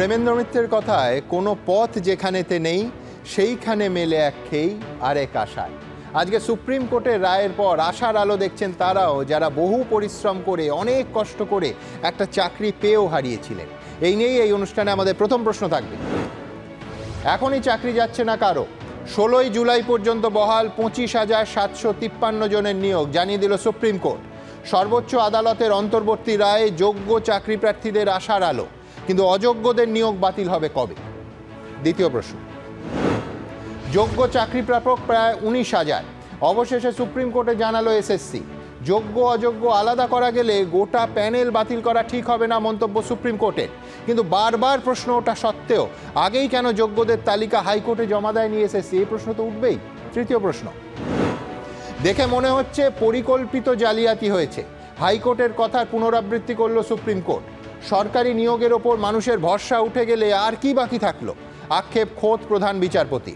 প্রেমেন্দ্র মিত্রের কথায়, কোনো পথ যেখানেতে নেই, সেইখানে মেলে এক খেই আর এক আশায়। আজকে সুপ্রিম কোর্টের রায়ের পর আশার আলো দেখছেন তারাও, যারা বহু পরিশ্রম করে, অনেক কষ্ট করে একটা চাকরি পেয়েও হারিয়েছিলেন। এই নিয়েই এই অনুষ্ঠানে আমাদের প্রথম প্রশ্ন থাকবে। এখনই চাকরি যাচ্ছে না কারও। ষোলোই জুলাই পর্যন্ত বহাল পঁচিশ হাজার সাতশো তিপ্পান্ন জনের নিয়োগ, জানিয়ে দিল সুপ্রিম কোর্ট। সর্বোচ্চ আদালতের অন্তর্বর্তী রায়ে যোগ্য চাকরি প্রার্থীদের আশার আলো। কিন্তু অযোগ্যদের নিয়োগ বাতিল হবে কবে? দ্বিতীয় প্রশ্ন। যোগ্য চাকরি প্রাপক প্রায় উনিশ হাজার। অবশেষে সুপ্রিম কোর্টে জানালো এসএসসি। যোগ্য অযোগ্য আলাদা করা গেলে গোটা প্যানেল বাতিল করা ঠিক হবে না মন্তব্য সুপ্রিম কোর্টের। কিন্তু বারবার প্রশ্ন ওঠা সত্ত্বেও আগেই কেন যোগ্যদের তালিকা হাইকোর্টে জমা দেয়নি এসএসসি? এই প্রশ্ন তো উঠবেই। তৃতীয় প্রশ্ন। দেখে মনে হচ্ছে পরিকল্পিত জালিয়াতি হয়েছে। হাইকোর্টের কথার পুনরাবৃত্তি করল সুপ্রিম কোর্ট। সরকারি নিয়োগের ওপর মানুষের ভরসা উঠে গেলে আর কি বাকি থাকল? আক্ষেপ খোদ প্রধান বিচারপতি।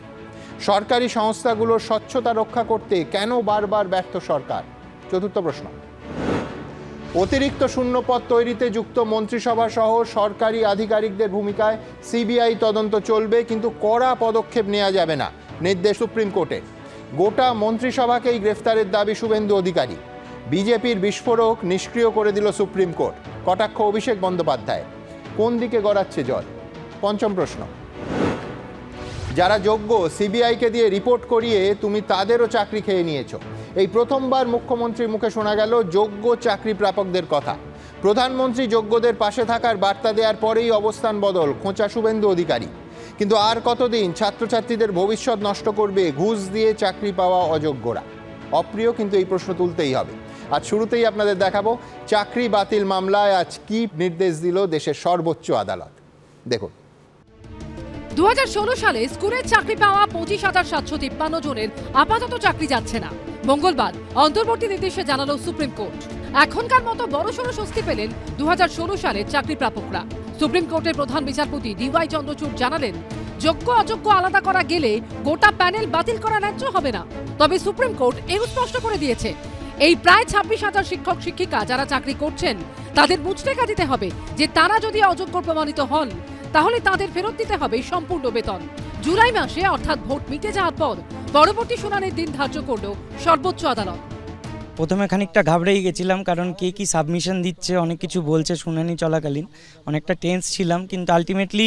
সরকারি সংস্থাগুলোর স্বচ্ছতা রক্ষা করতে কেন বারবার ব্যর্থ সরকার? চতুর্থ প্রশ্ন। অতিরিক্ত শূন্যপদ তৈরিতে যুক্ত মন্ত্রিসভা সহ সরকারি আধিকারিকদের ভূমিকায় সিবিআই তদন্ত চলবে, কিন্তু কড়া পদক্ষেপ নেওয়া যাবে না, নির্দেশ সুপ্রিম কোর্টে। গোটা মন্ত্রিসভাকেই গ্রেফতারের দাবি শুভেন্দু অধিকারী। বিজেপির বিস্ফোরক নিষ্ক্রিয় করে দিল সুপ্রিম কোর্ট। কটাক্ষ অভিষেক বন্দ্যোপাধ্যায়। কোন দিকে গড়াচ্ছে জল? পঞ্চম প্রশ্ন। যারা যোগ্য সিবিআইকে দিয়ে রিপোর্ট করিয়ে তুমি তাদেরও চাকরি খেয়ে নিয়েছো। এই প্রথমবার মুখ্যমন্ত্রীর মুখে শোনা গেল যোগ্য চাকরি প্রাপকদের কথা। প্রধানমন্ত্রী যোগ্যদের পাশে থাকার বার্তা দেওয়ার পরেই অবস্থান বদল, খোঁচা শুভেন্দু অধিকারী। কিন্তু আর কতদিন ছাত্রছাত্রীদের ভবিষ্যৎ নষ্ট করবে ঘুষ দিয়ে চাকরি পাওয়া অযোগ্যরা? অপ্রিয় কিন্তু এই প্রশ্ন তুলতেই হবে। আজ শুরুতেই আপনাদের দেখাবো চাকরি বাতিল মামলায় আজ কি নির্দেশ দিল দেশের সর্বোচ্চ আদালত। দেখুন। দু সালে স্কুলের চাকরি পাওয়া পঁচিশ হাজার সাতশো তিপ্পান্ন জনের আপাতত চাকরি যাচ্ছে না। মঙ্গলবার অন্তর্বর্তী নির্দেশে জানালো সুপ্রিম কোর্ট। এখনকার মতো বড়সড় স্বস্তি পেলেন দু সালের চাকরি প্রাপকরা। সুপ্রিম কোর্টের প্রধান বিচারপতি ডিওয়াই চন্দ্রচূড় জানালেন, যোগ্য, অযোগ্য আলাদা করা গেলে গোটা প্যানেল বাতিল করা ন্যায্য হবে না। তবে সুপ্রিম কোর্ট এও স্পষ্ট করে দিয়েছে এই প্রায় ছাব্বিশ হাজার শিক্ষক, শিক্ষিকা যারা চাকরি করছেন, তাদের বুঝটেকা দিতে হবে যে তারা যদি অযোগ্য প্রমাণিত হন, তাহলে তাদের ফেরত দিতে হবে সম্পূর্ণ বেতন। জুলাই মাসে অর্থাৎ ভোট মিটে যাওয়ার পর পরবর্তী শুনানির দিন ধার্য করল সর্বোচ্চ আদালত। প্রথমে খানিকটা ঘাবড়েই গেছিলাম, কারণ কে কি সাবমিশন দিচ্ছে, অনেক কিছু বলছে শুনানি চলাকালীন। অনেকটা টেন্স ছিলাম, কিন্তু আলটিমেটলি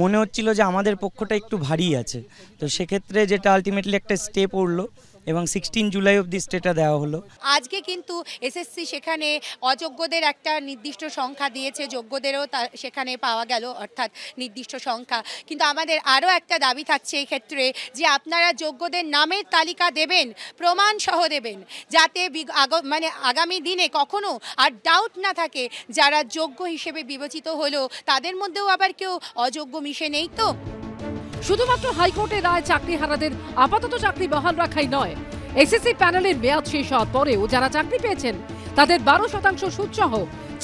মনে হচ্ছিল যে আমাদের পক্ষটা একটু ভারী আছে। তো সেক্ষেত্রে যেটা আলটিমেটলি একটা স্টেপ উঠল এবং সিক্সটিন জুলাই অবধি স্টেটা দেওয়া হলো। আজকে কিন্তু এসএসসি সেখানে অযোগ্যদের একটা নির্দিষ্ট সংখ্যা দিয়েছে, যোগ্যদেরও সেখানে পাওয়া গেল অর্থাৎ নির্দিষ্ট সংখ্যা। কিন্তু আমাদের আরও একটা দাবি থাকছে এই ক্ষেত্রে যে আপনারা যোগ্যদের নামের তালিকা দেবেন, প্রমাণ সহ দেবেন, যাতে মানে আগামী দিনে কখনো আর ডাউট না থাকে যারা যোগ্য হিসেবে বিবেচিত হলো, তাদের মধ্যেও আবার কেউ অযোগ্য মিশে নেই তো? শুধুমাত্র হাইকোর্টের রায় চাকরিহারাদের আপাতত চাকরি বহাল রাখাই নয়। এসএসসি প্যানেলের মেয়াদ শেষ হওয়ার পরেও যারা চাকরি পেয়েছেন, তাদের বারো শতাংশ সুদসহ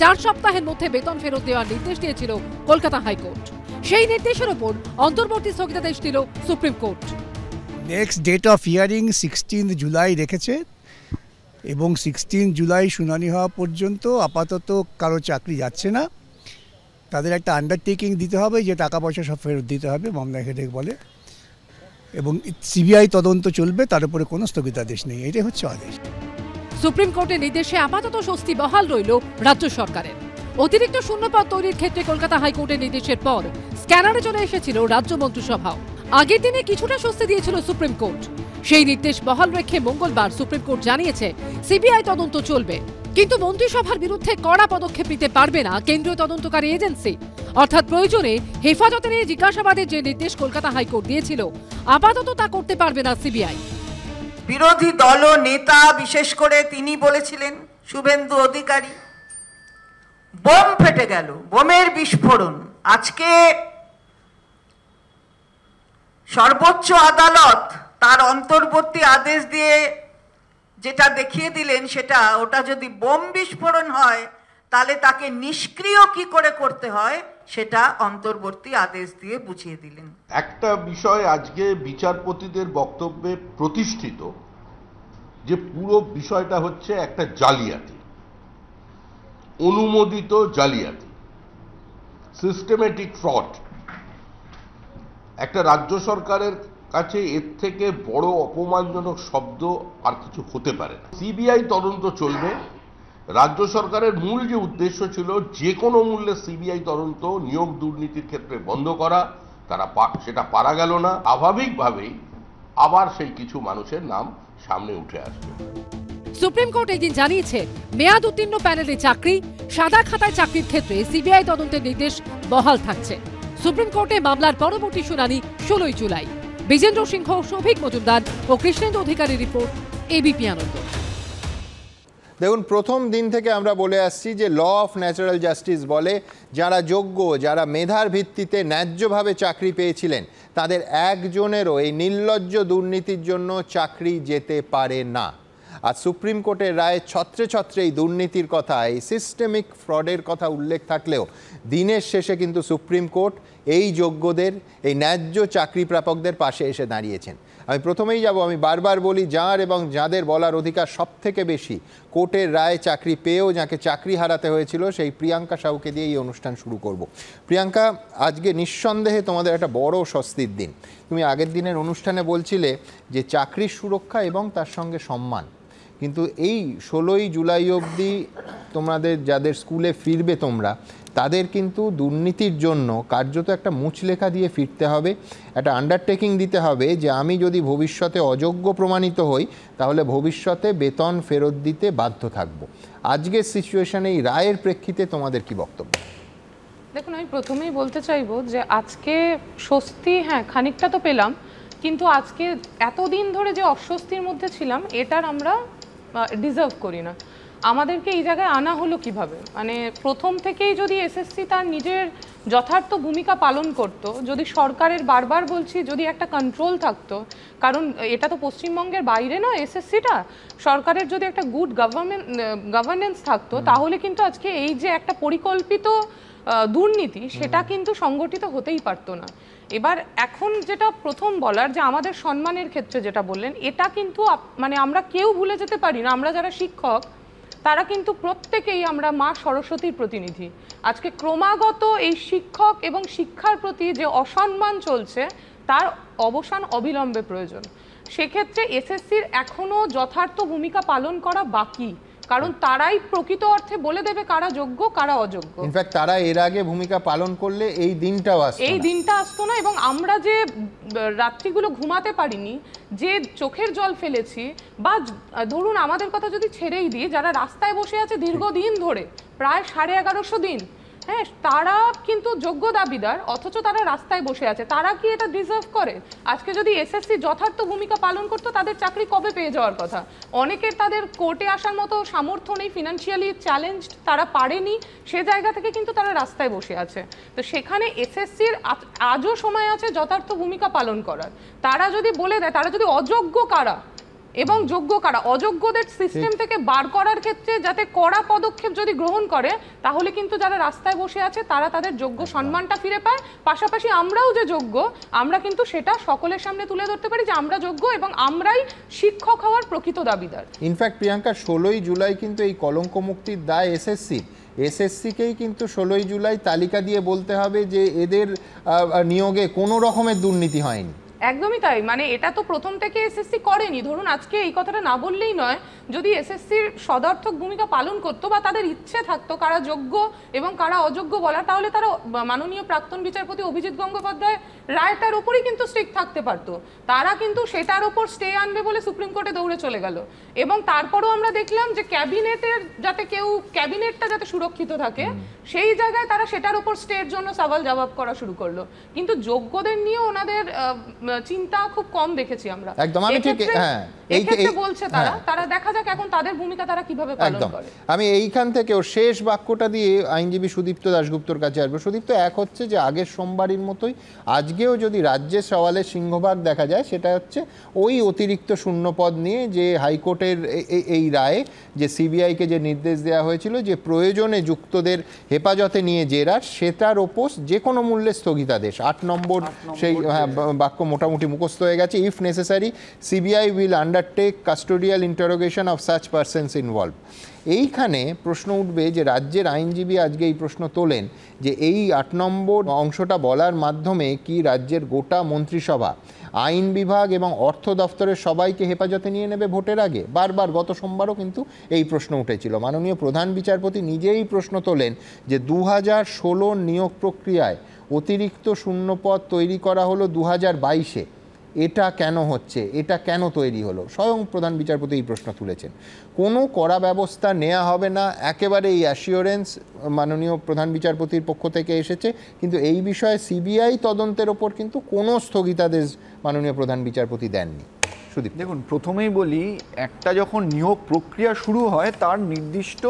চার সপ্তাহের মধ্যে বেতন ফেরত দেওয়ার নির্দেশ দিয়েছিল কলকাতা হাইকোর্ট। সেই নির্দেশের ওপর অন্তর্বর্তী স্থগিতাদেশ দিল supreme court. Next date of hearing sixteen July রেখেছে এবং সিক্সটিন জুলাই শুনানি হওয়া পর্যন্ত আপাতত কারও চাকরি যাচ্ছে না। তাদের একটা আন্ডারটেকিং দিতে হবে যে টাকা পয়সা সব ফেরত দিতে হবে, মামলা হেডেক বলে। এবং সিবিআই তদন্ত চলবে, তার উপরে কোনো স্থগিতাদেশ নেই। এটাই হচ্ছে আদেশ। সুপ্রিম কোর্টের নির্দেশে আপাতত স্বস্তি বহাল রইল রাজ্য সরকারের। অতিরিক্ত শূন্যপদ তৈরির ক্ষেত্রে কলকাতা হাইকোর্টের নির্দেশের পর স্ক্যানারে চলে এসেছিল রাজ্য মন্ত্রিসভাও। আগের দিনে কিছুটা স্বস্তি দিয়েছিল সুপ্রিম কোর্ট। সেই নির্দেশ বহাল রেখে মঙ্গলবার সুপ্রিম কোর্ট জানিয়েছে, সিবিআই তদন্ত চলবে। কিন্তু মন্ত্রিসভার বিরুদ্ধে কড়া পদক্ষেপ নিতে পারবে না কেন্দ্রীয় তদন্তকারী এজেন্সি। অর্থাৎ প্রয়োজনে হেফাজতে নিয়ে জিজ্ঞাসাবাদের যে নির্দেশ কলকাতা হাইকোর্ট দিয়েছিল, আপাতত তা করতে পারবে না সিবিআই। বিরোধী দল নেতা, বিশেষ করে তিনি বলেছিলেন, শুভেন্দু অধিকারী, বোম ফেটে গেল, বোমের বিস্ফোরণ। আজকে সর্বোচ্চ আদালত তার অন্তর্বর্তী আদেশ দিয়ে যেটা দেখিয়ে দিলেন সেটা, ওটা যদি বোম বিস্ফোরণ হয়, তাহলে তাকে নিষ্ক্রিয় কি করে করতে হয়, সেটা অন্তর্বর্তী আদেশ দিয়ে বুঝিয়ে দিলেন। একটা বিষয় আজকে বিচারপতিদের বক্তব্যে প্রতিষ্ঠিত, যে পুরো বিষয়টা হচ্ছে একটা জালিয়াতি, অনুমোদিত জালিয়াতি সিস্টেমেটিক ফ্রড একটা রাজ্য সরকারের কাছে এর থেকে বড় অপমানজনক শব্দ আর কিছু হতে পারে না। সিবিআই তদন্ত চলবে। রাজ্য সরকারের মূল যে উদ্দেশ্য ছিল যে কোনো মূল্যে সিবিআই তদন্ত, নিয়োগ দুর্নীতির ক্ষেত্রে বন্ধ করা, তারা সেটা পারা গেল না। স্বাভাবিকভাবেই আবার সেই কিছু মানুষের নাম সামনে উঠে আসবে। সুপ্রিম কোর্ট এদিন জানিয়েছে, মেয়াদ উত্তীর্ণ প্যানেলে চাকরি, সাদা খাতায় চাকরির ক্ষেত্রে সিবিআই তদন্তের নির্দেশ বহাল থাকছে। সুপ্রিম কোর্টে মামলার পরবর্তী শুনানি ষোলোই জুলাই। বিজেন্দ্র সিংহ সৌভিক মজুমদার ও কৃষ্ণেন্দু অধিকারী রিপোর্ট, এবিপি আনন্দ। দেখুন, প্রথম দিন থেকে আমরা বলে আসছি যে, ল অফ ন্যাচারাল জাস্টিস বলে যারা যোগ্য, যারা মেধার ভিত্তিতে ন্যায্যভাবে চাকরি পেয়েছিলেন, তাদের একজনেরও এই নির্লজ্জ দুর্নীতির জন্য চাকরি যেতে পারে না। আর সুপ্রিম কোর্টের রায়ে ছত্রে ছত্রে এই দুর্নীতির কথা, এই সিস্টেমিক ফ্রডের কথা উল্লেখ থাকলেও, দিনের শেষে কিন্তু সুপ্রিম কোর্ট এই যোগ্যদের, এই ন্যায্য চাকরি প্রাপকদের পাশে এসে দাঁড়িয়েছেন। আমি প্রথমেই যাব, আমি বারবার বলি, যার এবং যাদের বলার অধিকার সব থেকে বেশি, কোর্টের রায় চাকরি পেয়েও যাকে চাকরি হারাতে হয়েছিল, সেই প্রিয়াঙ্কা সাউকে দিয়ে এই অনুষ্ঠান শুরু করব। প্রিয়াঙ্কা, আজকে নিঃসন্দেহে তোমাদের একটা বড় স্বস্তির দিন। তুমি আগের দিনের অনুষ্ঠানে বলছিলে যে চাকরির সুরক্ষা এবং তার সঙ্গে সম্মান। কিন্তু এই ষোলোই জুলাই অবধি তোমাদের, যাদের স্কুলে ফিরবে তোমরা তাদের কিন্তু দুর্নীতির জন্য কার্যত একটা মুচলেখা দিয়ে ফিরতে হবে, একটা আন্ডারটেকিং দিতে হবে যে আমি যদি ভবিষ্যতে অযোগ্য প্রমাণিত হই, তাহলে ভবিষ্যতে বেতন ফেরত দিতে বাধ্য থাকব। আজকের সিচুয়েশনে এই রায়ের প্রেক্ষিতে তোমাদের কি বক্তব্য? দেখুন, আমি প্রথমেই বলতে চাইব যে আজকে স্বস্তি হ্যাঁ খানিকটা তো পেলাম, কিন্তু আজকে এতদিন ধরে যে অস্বস্তির মধ্যে ছিলাম, এটার আমরা ডিজার্ভ করি না। আমাদেরকে এই জায়গায় আনা হলো কীভাবে? মানে প্রথম থেকেই যদি এসএসসি তার নিজের যথার্থ ভূমিকা পালন করত যদি সরকারের বারবার বলছি যদি একটা কন্ট্রোল থাকতো কারণ এটা তো পশ্চিমবঙ্গের বাইরে নয় এসএসসিটা সরকারের যদি একটা গুড গভর্নমেন্ট গভর্নেন্স থাকতো তাহলে কিন্তু আজকে এই যে একটা পরিকল্পিত দুর্নীতি সেটা কিন্তু সংগঠিত হতেই পারতো না। এবার এখন যেটা প্রথম বলার যে আমাদের সম্মানের ক্ষেত্রে যেটা বললেন এটা কিন্তু মানে আমরা কেউ ভুলে যেতে পারি না। আমরা যারা শিক্ষক তারা কিন্তু প্রত্যেকেই আমরা মা সরস্বতীর প্রতিনিধি। আজকে ক্রমাগত এই শিক্ষক এবং শিক্ষার প্রতি যে অসম্মান চলছে, তার অবসান অবিলম্বে প্রয়োজন। সেক্ষেত্রে এসএসসির এখনও যথার্থ ভূমিকা পালন করা বাকি। কারণ তারাই প্রকৃত অর্থে বলে দেবে কারা যোগ্য কারা অযোগ্য। ইনফ্যাক্ট তারা এর আগে ভূমিকা পালন করলে এই দিনটাও আসতো এই দিনটা আসতো না এবং আমরা যে রাত্রিগুলো ঘুমাতে পারিনি যে চোখের জল ফেলেছি বা ধরুন আমাদের কথা যদি ছেড়েই দিই যারা রাস্তায় বসে আছে দীর্ঘদিন ধরে প্রায় সাড়ে এগারোশো দিন হ্যাঁ তারা কিন্তু যোগ্য দাবিদার, অথচ তারা রাস্তায় বসে আছে। তারা কি এটা ডিজার্ভ করে? আজকে যদি এসএসসি যথার্থ ভূমিকা পালন করতো, তাদের চাকরি কবে পেয়ে যাওয়ার কথা? অনেকের তাদের কোর্টে আসার মতো সামর্থ্য নেই ফিনান্সিয়ালি চ্যালেঞ্জ তারা পারেনি, সে জায়গা থেকে কিন্তু তারা রাস্তায় বসে আছে। তো সেখানে এসএসসির আজও সময় আছে যথার্থ ভূমিকা পালন করার। তারা যদি বলে দেয়, তারা যদি অযোগ্য কারা এবং যোগ্য কারা? অযোগ্যদের সিস্টেম থেকে বার করার ক্ষেত্রে যাতে কড়া পদক্ষেপ যদি গ্রহণ করে তাহলে কিন্তু যারা রাস্তায় বসে আছে তারা তাদের যোগ্য সম্মানটা ফিরে পায়। পাশাপাশি আমরাও যে যোগ্য আমরা কিন্তু সেটা সকলের সামনে তুলে ধরতে পারি যে আমরা যোগ্য এবং আমরাই শিক্ষক হওয়ার প্রকৃত দাবিদার। ইনফ্যাক্ট প্রিয়াঙ্কা ষোলোই জুলাই কিন্তু এই কলঙ্ক মুক্তির দায় এসএসসি এসএসসিকেই কিন্তু ষোলোই জুলাই তালিকা দিয়ে বলতে হবে যে এদের নিয়োগে কোনো রকমের দুর্নীতি হয়নি। একদমই তাই। মানে এটা তো প্রথম থেকে এসএসসি করেনি। ধরুন আজকে এই কথাটা না বললেই নয় যদি এসএসসির সদার্থক ভূমিকা পালন করতো বা তাদের ইচ্ছে থাকতো কারা যোগ্য এবং কারা অযোগ্য বলা তাহলে তারা মাননীয় প্রাক্তন বিচারপতি অভিজিৎ গঙ্গোপাধ্যায় রায়টার উপরই কিন্তু স্ট্রিক থাকতে পারতো। তারা কিন্তু সেটার উপর স্টে আনবে বলে সুপ্রিম কোর্টে দৌড়ে চলে গেল। এবং তারপরও আমরা দেখলাম যে ক্যাবিনেটের যাতে কেউ ক্যাবিনেটটা যাতে সুরক্ষিত থাকে সেই জায়গায় তারা সেটার উপর স্টের জন্য সওয়াল জবাব করা শুরু করল। কিন্তু যোগ্যদের নিয়ে ওনাদের চিন্তা খুব কম দেখেছি আমরা। একদম, আমি ঠিক- হ্যাঁ, এই- বলছে তারা হ্যাঁ। তারা দেখা যাক এখন তাদের ভূমিকা তারা কীভাবে পালন করে? আমি এইখান থেকেও শেষ বাক্যটা দিয়ে আইনজীবী সুদীপ্ত দাশগুপ্তর কাছে আসব। সুদীপ্ত এক হচ্ছে যে আগের সোমবারের মতোই আজকেও যদি রাজ্যের সওয়ালের সিংহভাগ দেখা যায় সেটা হচ্ছে ওই অতিরিক্ত শূন্যপদ নিয়ে যে হাইকোর্টের এই রায়ে যে সিবিআইকে যে নির্দেশ দেওয়া হয়েছিল যে প্রয়োজনে যুক্তদের হেফাজতে নিয়ে জেরার সেটার ওপর যে কোনো মূল্যে স্থগিতাদেশ। আট নম্বর সেই হ্যাঁ, বাক্য মোটামুটি মুখস্থ হয়ে গেছে। If necessary CBI will undertake custodial interrogation prosecution of such persons involve এইখানে প্রশ্ন উঠবে যে রাজ্যের আইনজীবী আজকে এই প্রশ্ন তোলেন যে এই আট নম্বর অংশটা বলার মাধ্যমে কি রাজ্যের গোটা মন্ত্রিসভা, আইন বিভাগ এবং অর্থ দফতরের সবাইকে হেফাজতে নিয়ে নেবে ভোটের আগে? বারবার, গত সোমবারও কিন্তু এই প্রশ্ন উঠেছিল। মাননীয় প্রধান বিচারপতি নিজেই প্রশ্ন তোলেন যে দু হাজার নিয়োগ প্রক্রিয়ায় অতিরিক্ত শূন্যপদ তৈরি করা হলো দু হাজার বাইশে। এটা কেন হচ্ছে? এটা কেন তৈরি হলো? স্বয়ং প্রধান বিচারপতি এই প্রশ্ন তুলেছেন। কোনো কড়া ব্যবস্থা নেওয়া হবে না একেবারে এই অ্যাসিওরেন্স মাননীয় প্রধান বিচারপতির পক্ষ থেকে এসেছে। কিন্তু এই বিষয়ে সিবিআই তদন্তের ওপর কিন্তু কোনো স্থগিতাদেশ মাননীয় প্রধান বিচারপতি দেননি। সুদীপ। দেখুন প্রথমেই বলি একটা যখন নিয়োগ প্রক্রিয়া শুরু হয় তার নির্দিষ্ট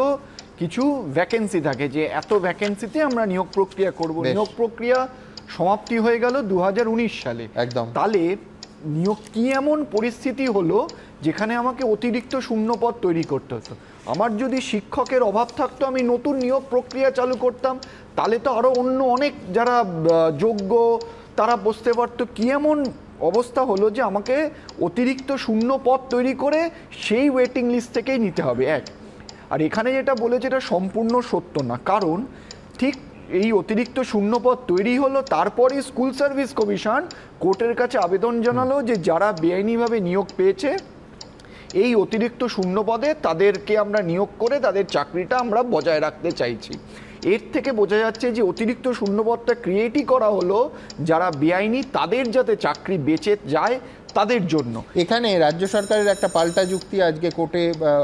কিছু ভ্যাকেন্সি থাকে যে এত ভ্যাকেন্সিতে আমরা নিয়োগ প্রক্রিয়া করব। নিয়োগ প্রক্রিয়া সমাপ্তি হয়ে গেল দু হাজার উনিশ সালে। একদম। তাহলে নিয়োগ কি এমন পরিস্থিতি হলো যেখানে আমাকে অতিরিক্ত শূন্যপদ তৈরি করতে হতো? আমার যদি শিক্ষকের অভাব থাকতো, আমি নতুন নিয়োগ প্রক্রিয়া চালু করতাম, তাহলে তো আরও অন্য অনেক যারা যোগ্য, তারা বসতে পারতো। কি এমন অবস্থা হলো যে আমাকে অতিরিক্ত শূন্য পদ তৈরি করে সেই ওয়েটিং লিস্ট থেকেই নিতে হবে? এক। আর এখানে যেটা বলেছে, এটা সম্পূর্ণ সত্য না। কারণ ঠিক এই অতিরিক্ত শূন্যপদ তৈরি হলো তারপরে স্কুল সার্ভিস কমিশন কোর্টের কাছে আবেদন জানালো যে যারা বেআইনিভাবে নিয়োগ পেয়েছে, এই অতিরিক্ত শূন্য পদে তাদেরকে আমরা নিয়োগ করে তাদের চাকরিটা আমরা বজায় রাখতে চাইছি। এর থেকে বোঝা যাচ্ছে যে অতিরিক্ত শূন্যপদটা ক্রিয়েটই করা হলো, যারা বেআইনি তাদের যাতে চাকরি বেঁচে যায় তাদের জন্য। এখানে রাজ্য সরকারের একটা পাল্টা যুক্তি আজকে কোর্টে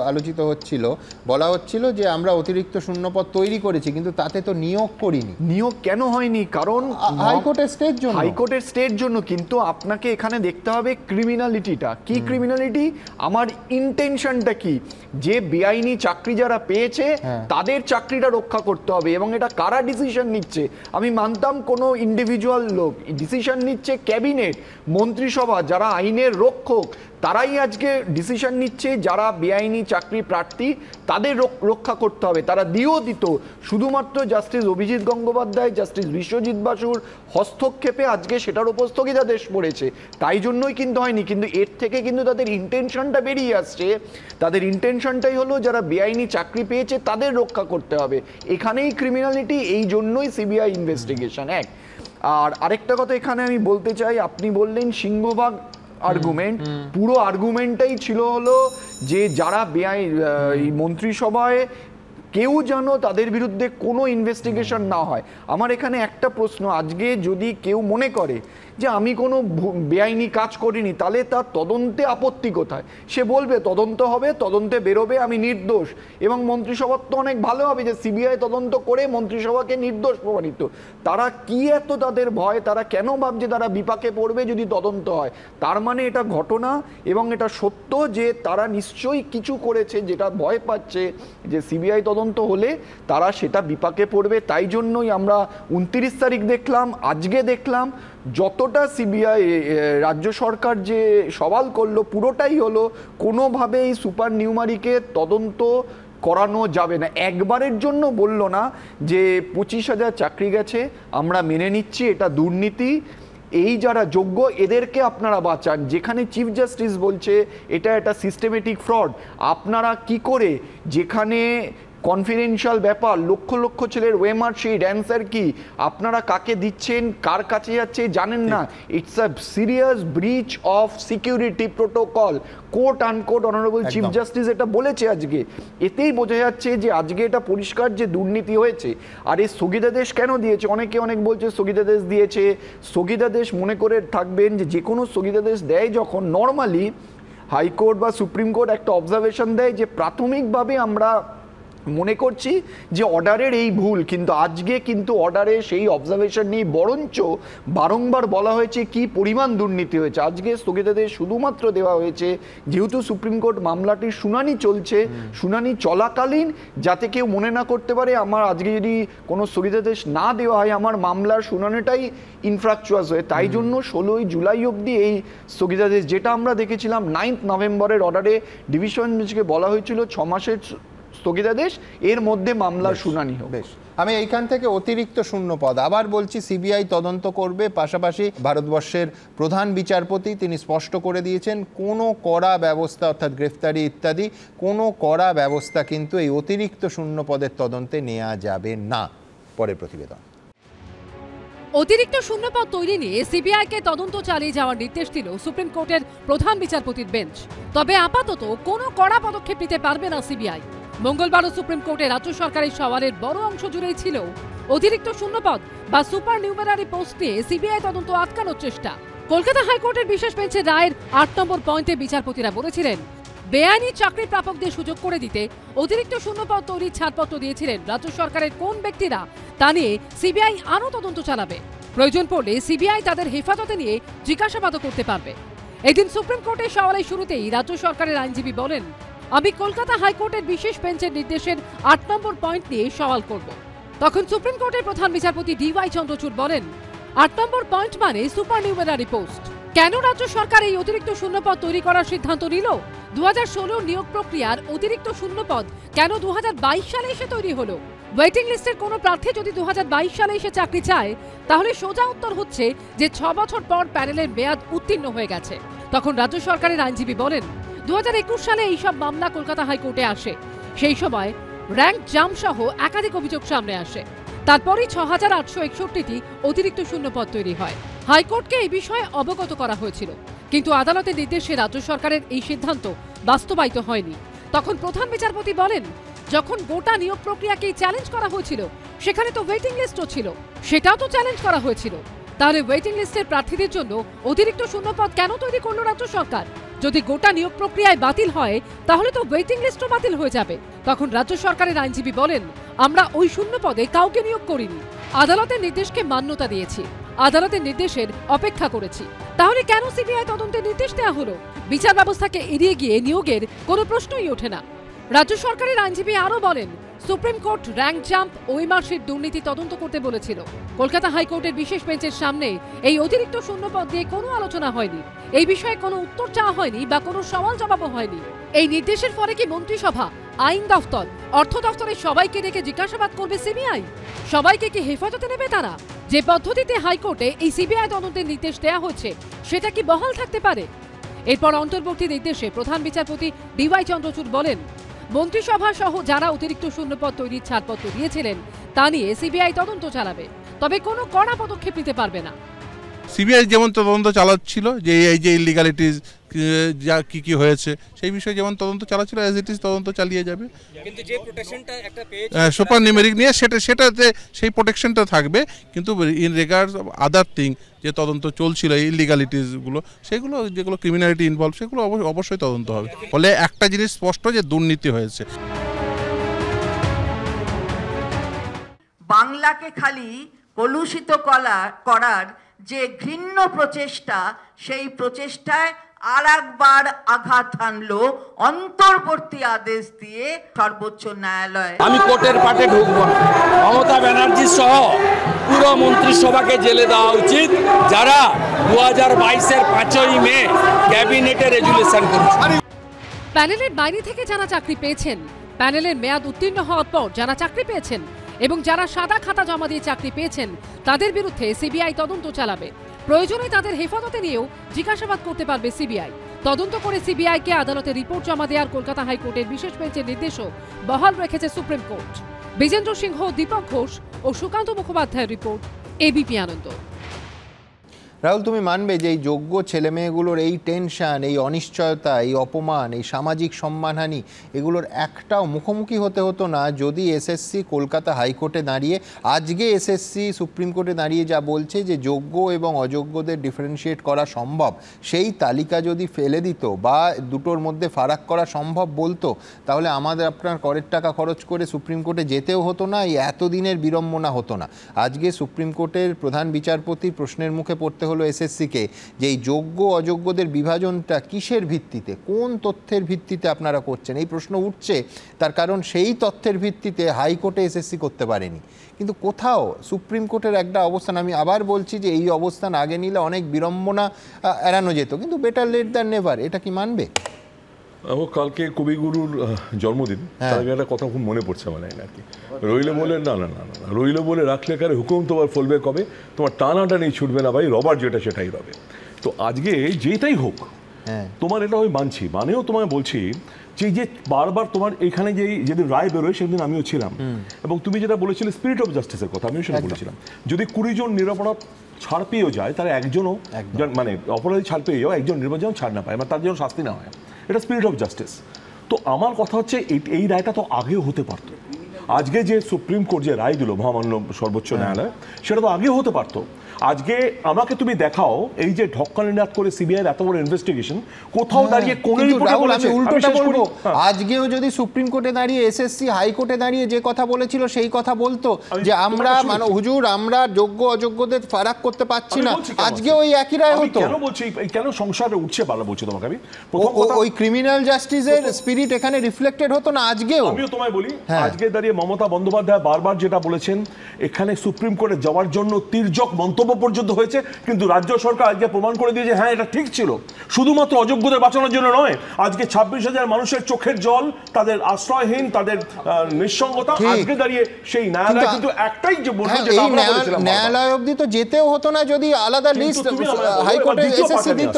আলোচিত হচ্ছিল। বলা হচ্ছিল যে আমরা অতিরিক্ত শূন্যপদ তৈরি করেছি কিন্তু তাতে তো নিয়োগ করিনি। নিয়োগ কেন হয়নি? কারণ হাইকোর্টের স্টেট জন্য। হাইকোর্টের স্টেট জন্য কিন্তু আপনাকে এখানে দেখতে হবে ক্রিমিনালিটিটা। কি ক্রিমিনালিটি? আমার ইন্টেনশনটা কি? যে বেআইনি চাকরি যারা পেয়েছে হ্যাঁ। তাদের চাকরিটা রক্ষা করতে হবে এবং এটা কারা ডিসিশন নিচ্ছে? আমি মানতাম কোনো ইন্ডিভিজুয়াল লোক। ডিসিশন নিচ্ছে ক্যাবিনেট মন্ত্রিসভা যারা আইনের রক্ষক। তারাই আজকে ডিসিশন নিচ্ছে, যারা বেআইনি চাকরি প্রার্থী, তাদের রক- রক্ষা করতে হবে। তারা দিয়েও দিত। শুধুমাত্র জাস্টিস অভিজিৎ গঙ্গোপাধ্যায় জাস্টিস বিশ্বজিৎ বাসুর হস্তক্ষেপে আজকে সেটার উপর স্থগিতাদেশ পড়েছে। তাই জন্যই কিন্তু হয়নি, কিন্তু এর থেকে কিন্তু তাদের ইন্টেনশনটা বেরিয়ে আসছে। তাদের ইন্টেনশনটাই হলো যারা বেআইনি চাকরি পেয়েছে, তাদের রক্ষা করতে হবে। এখানেই ক্রিমিনালিটি এই জন্যই সিবিআই ইনভেস্টিগেশন এক। আর আরেকটা কথা এখানে আমি বলতে চাই, আপনি বললেন সিংহভাগ আর্গুমেন্ট পুরো আর্গুমেন্টটাই ছিল হলো যে যারা বেআই এই মন্ত্রিসভায় কেউ যেন তাদের বিরুদ্ধে কোনো ইনভেস্টিগেশন না হয়। আমার এখানে একটা প্রশ্ন আজকে যদি কেউ মনে করে যে আমি কোনো বেআইনি কাজ করিনি, তাহলে তার তদন্তে আপত্তি কোথায়? সে বলবে, তদন্ত হবে, তদন্তে বেরোবে, আমি নির্দোষ। এবং মন্ত্রিসভার তো অনেক ভালো হবে যে সিবিআই তদন্ত করে মন্ত্রিসভাকে নির্দোষ প্রমাণিত। তারা কি এত তাদের ভয়? তারা কেন ভাবছে তারা বিপাকে পড়বে যদি তদন্ত হয়? তার মানে এটা ঘটনা এবং এটা সত্য যে তারা নিশ্চয়ই কিছু করেছে যেটা ভয় পাচ্ছে যে সিবিআই তদন্ত হলে তারা সেটা বিপাকে পড়বে। তাই জন্যই আমরা উনত্রিশ তারিখ দেখলাম, আজকে দেখলাম। যতটা সিবিআই রাজ্য সরকার যে সওয়াল করল, পুরোটাই হলো কোনোভাবে এই সুপার নিউমারিকে তদন্ত করানো যাবে না। একবারের জন্য বলল না যে পঁচিশ হাজার চাকরি গেছে, আমরা মেনে নিচ্ছি, এটা দুর্নীতি। এই যারা যোগ্য, এদেরকে আপনারা বাঁচান। যেখানে চিফ জাস্টিস বলছে, এটা একটা সিস্টেমেটিক ফ্রড আপনারা কি করে যেখানে কনফিডেন্সিয়াল ব্যাপার লক্ষ লক্ষ ছেলের ওয়েমার সেই অ্যান্সার কি? আপনারা কাকে দিচ্ছেন? কার কাছে যাচ্ছে? জানেন না। It's a serious breach of security protocol court আনকোর্ট honourable chief justice এটা বলেছে আজকে। এতেই বোঝা যাচ্ছে যে আজকে এটা পরিষ্কার যে দুর্নীতি হয়েছে। আর এই স্থগিতাদেশ কেন দিয়েছে? অনেকে অনেক বলছে স্থগিতাদেশ দিয়েছে। স্থগিতাদেশ মনে করে থাকবেন যে যে কোনো স্থগিতাদেশ দেয় যখন নর্মালি হাইকোর্ট বা সুপ্রিম কোর্ট একটা অবজারভেশন দেয় যে প্রাথমিকভাবে আমরা মনে করছি যে অর্ডারের এই ভুল কিন্তু আজকে কিন্তু অর্ডারে সেই অবজারভেশন নেই বরঞ্চ বারংবার বলা হয়েছে কি পরিমাণ দুর্নীতি হয়েছে। আজকে স্থগিতাদেশ শুধুমাত্র দেওয়া হয়েছে যেহেতু সুপ্রিম কোর্ট মামলাটির শুনানি চলছে শুনানি চলাকালীন যাতে কেউ মনে না করতে পারে আমার আজকে যদি কোনো স্থগিতাদেশ না দেওয়া হয় আমার মামলার শুনানিটাই ইনফ্রাকচুয়াস হয়ে তাই জন্য ষোলোই জুলাই অবধি এই স্থগিতাদেশ যেটা আমরা দেখেছিলাম নাইন্থ নভেম্বরের অর্ডারে ডিভিশন বেঞ্চকে বলা হয়েছিল ছ মাসের স্থগিতাদেশ এর মধ্যে মামলার শুনানি হোক। বেশ। আমি এইখান থেকে অতিরিক্ত শূন্য পদ। আবার বলছি সিবিআই তদন্ত করবে পাশাপাশি ভারতবর্ষের প্রধান বিচারপতি তিনি স্পষ্ট করে দিয়েছেন কোনো কড়া ব্যবস্থা অর্থাৎ গ্রেফতারি ইত্যাদি কোনো কড়া ব্যবস্থা কিন্তু এই অতিরিক্ত শূন্য পদের তদন্তে নেওয়া যাবে না। পরের প্রতিবেদন। অতিরিক্ত শূন্যপদ তৈরি নিয়ে সিবিআইকে তদন্ত চালিয়ে যাওয়ার নির্দেশ দিল সুপ্রিম কোর্টের প্রধান বিচারপতির বেঞ্চ। তবে আপাতত কোনো কড়া পদক্ষেপ নিতে পারবে না সিবিআই। মঙ্গলবারও সুপ্রিম কোর্টে রাজ্য সরকারের সওয়ালের বড় অংশ জুড়েই ছিল অতিরিক্ত শূন্যপদ বা সুপার নিউমেরারি পোস্ট নিয়ে সিবিআই তদন্ত আটকানোর চেষ্টা। কলকাতা হাইকোর্টের বিশেষ বেঞ্চের রায়ের আট নম্বর পয়েন্টে বিচারপতিরা বলেছিলেন, বেআইনি চাকরি প্রাপকদের সুযোগ করে দিতে অতিরিক্ত শূন্যপদ তৈরির ছাড়পত্র দিয়েছিলেন রাজ্য সরকারের কোন ব্যক্তিরা তা নিয়ে সিবিআই আরও তদন্ত চালাবে। প্রয়োজন পড়লে সিবিআই তাদের হেফাজতে নিয়ে জিজ্ঞাসাবাদও করতে পারবে। এদিন সুপ্রিম কোর্টের সওয়ালের শুরুতেই রাজ্য সরকারের আইনজীবী বলেন আমি কলকাতা হাইকোর্টের বিশেষ বেঞ্চের নির্দেশের আট নম্বর পয়েন্ট নিয়ে সওয়াল করব। তখন সুপ্রিম কোর্টের প্রধান বিচারপতি ডিওয়াই চন্দ্রচূড় বলেন, আট নম্বর পয়েন্ট মানে সুপার নিউমেরারি পোস্ট। কেন রাজ্য সরকার এই অতিরিক্ত শূন্যপদ তৈরি করার সিদ্ধান্ত নিল? দু হাজার নিয়োগ প্রক্রিয়ার অতিরিক্ত শূন্যপদ কেন দুহাজার বাইশ সালে এসে তৈরি হলো? ওয়েটিং লিস্টের কোনো প্রার্থী যদি দু হাজার বাইশ সালে এসে চাকরি চায়, তাহলে সোজা উত্তর হচ্ছে যে ছ বছর পর প্যানেলের মেয়াদ উত্তীর্ণ হয়ে গেছে। তখন রাজ্য সরকারের আইনজীবী বলেন দু সালে এইসব মামলা কলকাতা হাইকোর্টে আসে। সেই সময় র্যাঙ্ক জাম সহ একাধিক অভিযোগ সামনে আসে। তারপরই ছ হাজার আটশো একষট্টিটি অতিরিক্ত শূন্যপদ তৈরি হয়। হাইকোর্টকে এই বিষয়ে অবগত করা হয়েছিল। কিন্তু আদালতের নির্দেশে রাজ্য সরকারের এই সিদ্ধান্ত বাস্তবায়িত হয়নি। তখন প্রধান বিচারপতি বলেন, যখন গোটা নিয়োগ প্রক্রিয়াকেই চ্যালেঞ্জ করা হয়েছিল, সেখানে তো ওয়েটিং লিস্টও ছিল। সেটাও তো চ্যালেঞ্জ করা হয়েছিল। তাহলে ওয়েটিং লিস্টের প্রার্থীদের জন্য অতিরিক্ত শূন্যপদ কেন তৈরি করল রাজ্য সরকার? যদি গোটা নিয়োগ প্রক্রিয়ায় বাতিল হয়, তাহলে তো ওয়েটিং লিস্টও বাতিল হয়ে যাবে। তখন রাজ্য সরকারের আইনজীবী বলেন, আমরা ওই শূন্য পদে কাউকে নিয়োগ করিনি। আদালতের নির্দেশকে মান্যতা দিয়েছি। আদালতের নির্দেশের অপেক্ষা করেছি। তাহলে কেন সিবিআই তদন্তের নির্দেশ দেওয়া হলো? বিচার ব্যবস্থাকে এড়িয়ে গিয়ে নিয়োগের কোনো প্রশ্নই ওঠে না। রাজ্য সরকারের আইনজীবী আরও বলেন সুপ্রিম কোর্ট র্যাঙ্ক জাম্প ওই মার্কশিট দুর্নীতি তদন্ত করতে বলেছিল। কলকাতা হাইকোর্টের বিশেষ বেঞ্চের সামনে এই অতিরিক্ত শূন্যপদ দিয়ে কোনো আলোচনা হয়নি। এই বিষয়ে কোনো উত্তর চাওয়া হয়নি বা কোনো সওয়াল জবাবও হয়নি। এই নির্দেশের পরে কি মন্ত্রিসভা, আইন দফতর, অর্থ দফতরের সবাইকে ডেকে জিজ্ঞাসাবাদ করবে সিবিআই? সবাইকে কি হেফাজতে নেবে তারা? যে পদ্ধতিতে হাইকোর্টে এই সিবিআই তদন্তের নির্দেশ দেওয়া হচ্ছে, সেটা কি বহাল থাকতে পারে? এরপর অন্তর্বর্তী নির্দেশে প্রধান বিচারপতি ডিওয়াই চন্দ্রচূড় বলেন মন্ত্রিসভা সহ যারা অতিরিক্ত শূন্যপদ তৈরির ছাড়পত্র দিয়েছিলেন, তা নিয়ে সিবিআই তদন্ত চালাবে। তবে কোনো কড়া পদক্ষেপ নিতে পারবে না। সিবিআই যেমন তদন্ত চালাচ্ছিল, যে এই যে ইলিগালিটিস যা কি কি হয়েছে সেই বিষয়ে যেমন তদন্ত চালাচ্ছিল অ্যাজ ইট ইজ তদন্ত চালিয়ে যাবে। কিন্তু যে প্রোটেকশনটা একটা পেয়েছে সুপার নিউমেরিক নিয়ে সেটা সেটাতে সেই প্রোটেকশনটা থাকবে কিন্তু ইন রিগার্ডস আদার থিং যে তদন্ত চলছিল ইলিগালিটিসগুলো সেগুলো যেগুলো ক্রিমিনালিটি ইনভলভ সেগুলো অবশ্য- অবশ্যই তদন্ত হবে। ফলে একটা জিনিস স্পষ্ট যে দুর্নীতি হয়েছে। বাংলাকে খালি কলুষিত কলা করার যে ঘৃণ্য প্রচেষ্টা সেই প্রচেষ্টায় আর একবার আঘাত হানলো অন্তর্বর্তী আদেশ দিয়ে সর্বোচ্চ ন্যায়ালয়। আমি কোর্টের পাটে ঢুকবো। মমতা ব্যানার্জি সহ পুরো মন্ত্রিসভাকে জেলে দেওয়া উচিত যারা দু হাজার বাইশের পাঁচই মে ক্যাবিনেটে রেজুলেশন করেছে। প্যানেলের বাইরে থেকে যারা চাকরি পেয়েছেন প্যানেলের মেয়াদ উত্তীর্ণ হওয়ার পর যারা চাকরি পেয়েছেন এবং যারা সাদা খাতা জমা দিয়ে চাকরি পেয়েছেন তাদের বিরুদ্ধে সিবিআই তদন্ত চালাবে। প্রয়োজনে তাদের হেফাজতে নিয়েও জিজ্ঞাসাবাদ করতে পারবে সিবিআই। তদন্ত করে সিবিআইকে আদালতে রিপোর্ট জমা দেওয়ার কলকাতা হাইকোর্টের বিশেষ বেঞ্চের নির্দেশও বহাল রেখেছে সুপ্রিম কোর্ট। বিজেন্দ্র সিংহ, দীপক ঘোষ ও সুকান্ত মুখোপাধ্যায়ের রিপোর্ট এবিপি আনন্দ। রাহুল, তুমি মানবে যে এই যোগ্য ছেলে মেয়েগুলোর এই টেনশন, এই অনিশ্চয়তা, এই অপমান, এই সামাজিক সম্মানহানি, এগুলোর একটাও মুখোমুখি হতে হতো না যদি এসএসসি কলকাতা হাইকোর্টে দাঁড়িয়ে, আজকে এসএসসি সুপ্রিম কোর্টে দাঁড়িয়ে যা বলছে যে যোগ্য এবং অযোগ্যদের ডিফারেন্সিয়েট করা সম্ভব, সেই তালিকা যদি ফেলে দিত বা দুটোর মধ্যে ফারাক করা সম্ভব বলতো, তাহলে আমাদের আপনার করের টাকা খরচ করে সুপ্রিম কোর্টে যেতেও হতো না, এই এতদিনের বিড়ম্বনা হতো না। আজকে সুপ্রিম কোর্টের প্রধান বিচারপতি প্রশ্নের মুখে পড়তে হলো এসএসসিকে, যে এই যোগ্য অযোগ্যদের বিভাজনটা কিসের ভিত্তিতে? কোন তথ্যের ভিত্তিতে আপনারা করছেন? এই প্রশ্ন উঠছে, তার কারণ সেই তথ্যের ভিত্তিতে হাইকোর্টে এসএসসি করতে পারেনি। কিন্তু কোথাও সুপ্রিম কোর্টের একটা অবস্থান, আমি আবার বলছি যে এই অবস্থান আগে নিলে অনেক বিড়ম্বনা এড়ানো যেত। কিন্তু বেটার লেট দ্যান নেভার এটা কি মানবে? আমার কালকে কবিগুরুর জন্মদিন। হ্যাঁ। তার আগে একটা কথা খুব মনে পড়ছে মানে আর কি। রইলে বলে না না না না রইলে বলে রাখলে কারে হুকুম তোমার ফলবে কবে? তোমার টানাটানি ছুটবে না ভাই রবার যেটা সেটাই রবে। তো আজকে যেটাই হোক হ্যাঁ। তোমার এটা আমি মানছি। মানেও তোমায় বলছি যে যে বারবার তোমার এখানে যে যেদিন রায় বেরোয় সেদিন আমিও ছিলাম। এবং তুমি যেটা বলেছিলে স্পিরিট অফ জাস্টিসের কথা আমিও সেটা বলেছিলাম। যদি কুড়ি জন নিরাপরাধ ছাড় পেয়েও যায় তারা একজনও মানে অপরাধী ছাড় পেয়ে যাও একজন নির্বাচন ছাড় না পায় মানে তার জন্য শাস্তি না হয়। এটা স্পিরিট অফ জাস্টিস তো আমার কথা হচ্ছে এই- রায়টা তো আগেও হতে পারতো। আজকে যে সুপ্রিম কোর্ট যে রায় দিল মহামান্য সর্বোচ্চ ন্যায়ালয়, সেটা তো আগেও হতে পারতো। আজকে আমাকে তুমি দেখাও এই যে ঢক্কানিনাথ করে সিবিআই এত বড় ইনভেস্টিগেশন কোথাও দাঁড়িয়ে কোন হ্যাঁ, রিপোর্টে উল্টোটা। বলব। হ্যাঁ। আজকেও যদি সুপ্রিম কোর্টে দাঁড়িয়ে এসএসসি হাইকোর্টে দাঁড়িয়ে যে কথা বলেছিল সেই কথা বলতো যে আমরা মানে হুজুর আমরা যোগ্য অযোগ্যদের ফারাক করতে পারছি না। আজকে? ওই একই রায় হতো। কেন বলছি? কেন সংসারে উঠছে বালা বলছি তোমাকে আমি? ও- প্রথম কথা ওই ক্রিমিনাল জাস্টিসের স্পিরিট এখানে রিফ্লেক্টেড হতো না আজকেও। আমিও তোমায় বলি হ্যাঁ। আজকে দাঁড়িয়ে মমতা বন্দ্যোপাধ্যায় বারবার যেটা বলেছেন এখানে সুপ্রিম কোর্টে যাওয়ার জন্য তির্যক মন্তব্য পর্যন্ত হয়েছে কিন্তু রাজ্য সরকার আজকে প্রমাণ করে দিয়েছে হ্যাঁ এটা ঠিক ছিল শুধুমাত্র অযোগ্যদের বাঁচানোর জন্য নয় আজকে ছাব্বিশ হাজার মানুষের চোখের জল তাদের আশ্রয়হীন তাদের নিঃসঙ্গতা আজকে দাঁড়িয়ে সেই ন্যায়ালয় কিন্তু- একটাই যে হ্যাঁ। ন্যায়ালয় অব্দি তো যেতেও হতো না যদি আলাদা লিস্ট হাইকোর্টে এসএসসি দিত।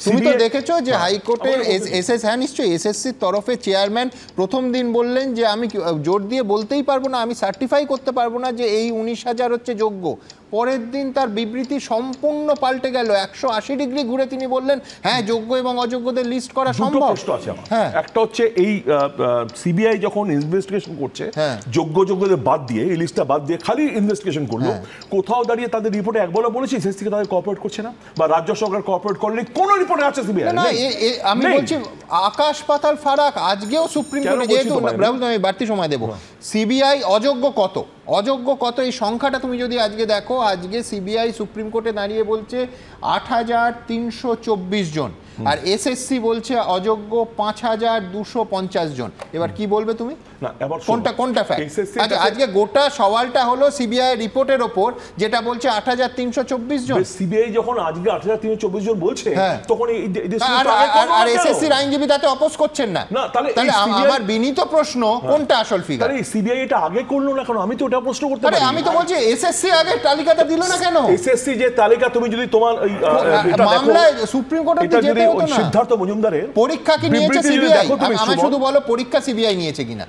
তুমি তো দেখেছ যে হাইকোর্টের আমার বলছি। এসএস হ্যাঁ নিশ্চয়ই এসএসসির তরফে চেয়ারম্যান প্রথম দিন বললেন যে আমি জোর দিয়ে বলতেই পারব না আমি সার্টিফাই করতে পারব না যে এই উনিশ হাজার হচ্ছে যোগ্য পরের দিন তার বিবৃতি সম্পূর্ণ পাল্টে গেল একশো আশি ডিগ্রি ঘুরে তিনি বললেন হ্যাঁ যোগ্য এবং অযোগ্যদের লিস্ট করা সম্ভব প্রশ্ন আছে আমার হ্যাঁ একটা হচ্ছে এই সিবিআই যখন ইনভেস্টিগেশন করছে হ্যাঁ। যোগ্য যোগ্যদের বাদ দিয়ে এই লিস্টটা বাদ দিয়ে খালি ইনভেস্টিগেশন করল হ্যাঁ। কোথাও দাঁড়িয়ে তাদের রিপোর্টে একবারও বলেছে এসএস থেকে তাদের কোঅপারেট করছে না বা রাজ্য সরকার কোঅপারেট করেনি কোন রিপোর্টে আছে সিবিআই। না, আমি বলছি আকাশ পাতাল ফারাক আজকেও সুপ্রিম কোর্টে যেহেতু? আমি বাড়তি সময় দেবো। সিবিআই অযোগ্য কত? অযোগ্য কত? এই সংখ্যাটা তুমি যদি আজকে দেখো আজকে সিবিআই সুপ্রিম কোর্টে দাঁড়িয়ে বলছে আট হাজার তিনশো চব্বিশ জন। আর এসএসসি বলছে অযোগ্য পাঁচ হাজার দুশো পঞ্চাশ জন। এবার কি বলবে তুমি। কোনটা কোনটা ফ্যাক্ট আচ্ছা আজকে গোটা সওয়ালটা হলো সিবিআই রিপোর্টের ওপর যেটা বলছে আট হাজার তিনশো চব্বিশ জন। সিবিআই যখন আজকে আট হাজার তিনশো চব্বিশ জন বলছে হ্যাঁ। তখন আর? এসএসসির আইনজীবী তাতে অপোজ করছেন না। না, তাহলে তাহলে আম- আমার বিনীত প্রশ্ন কোনটা আসল ফিগার সিবিআই এটা আগে করল না কেন? আমি তো ওটা প্রশ্ন করতে পারি। আমি তো বলছি এসএসসি আগে তালিকাটা দিল না কেন? এসএসসি যে তালিকা তুমি যদি তোমার মামলায় সুপ্রিম কোর্টে এটা যদি যেতে হতো না। সিদ্ধার্থ মজুমদারের পরীক্ষা কি নিয়েছে সিবিআই তুমি, শুধু বলো পরীক্ষা সিবিআই নিয়েছে কিনা।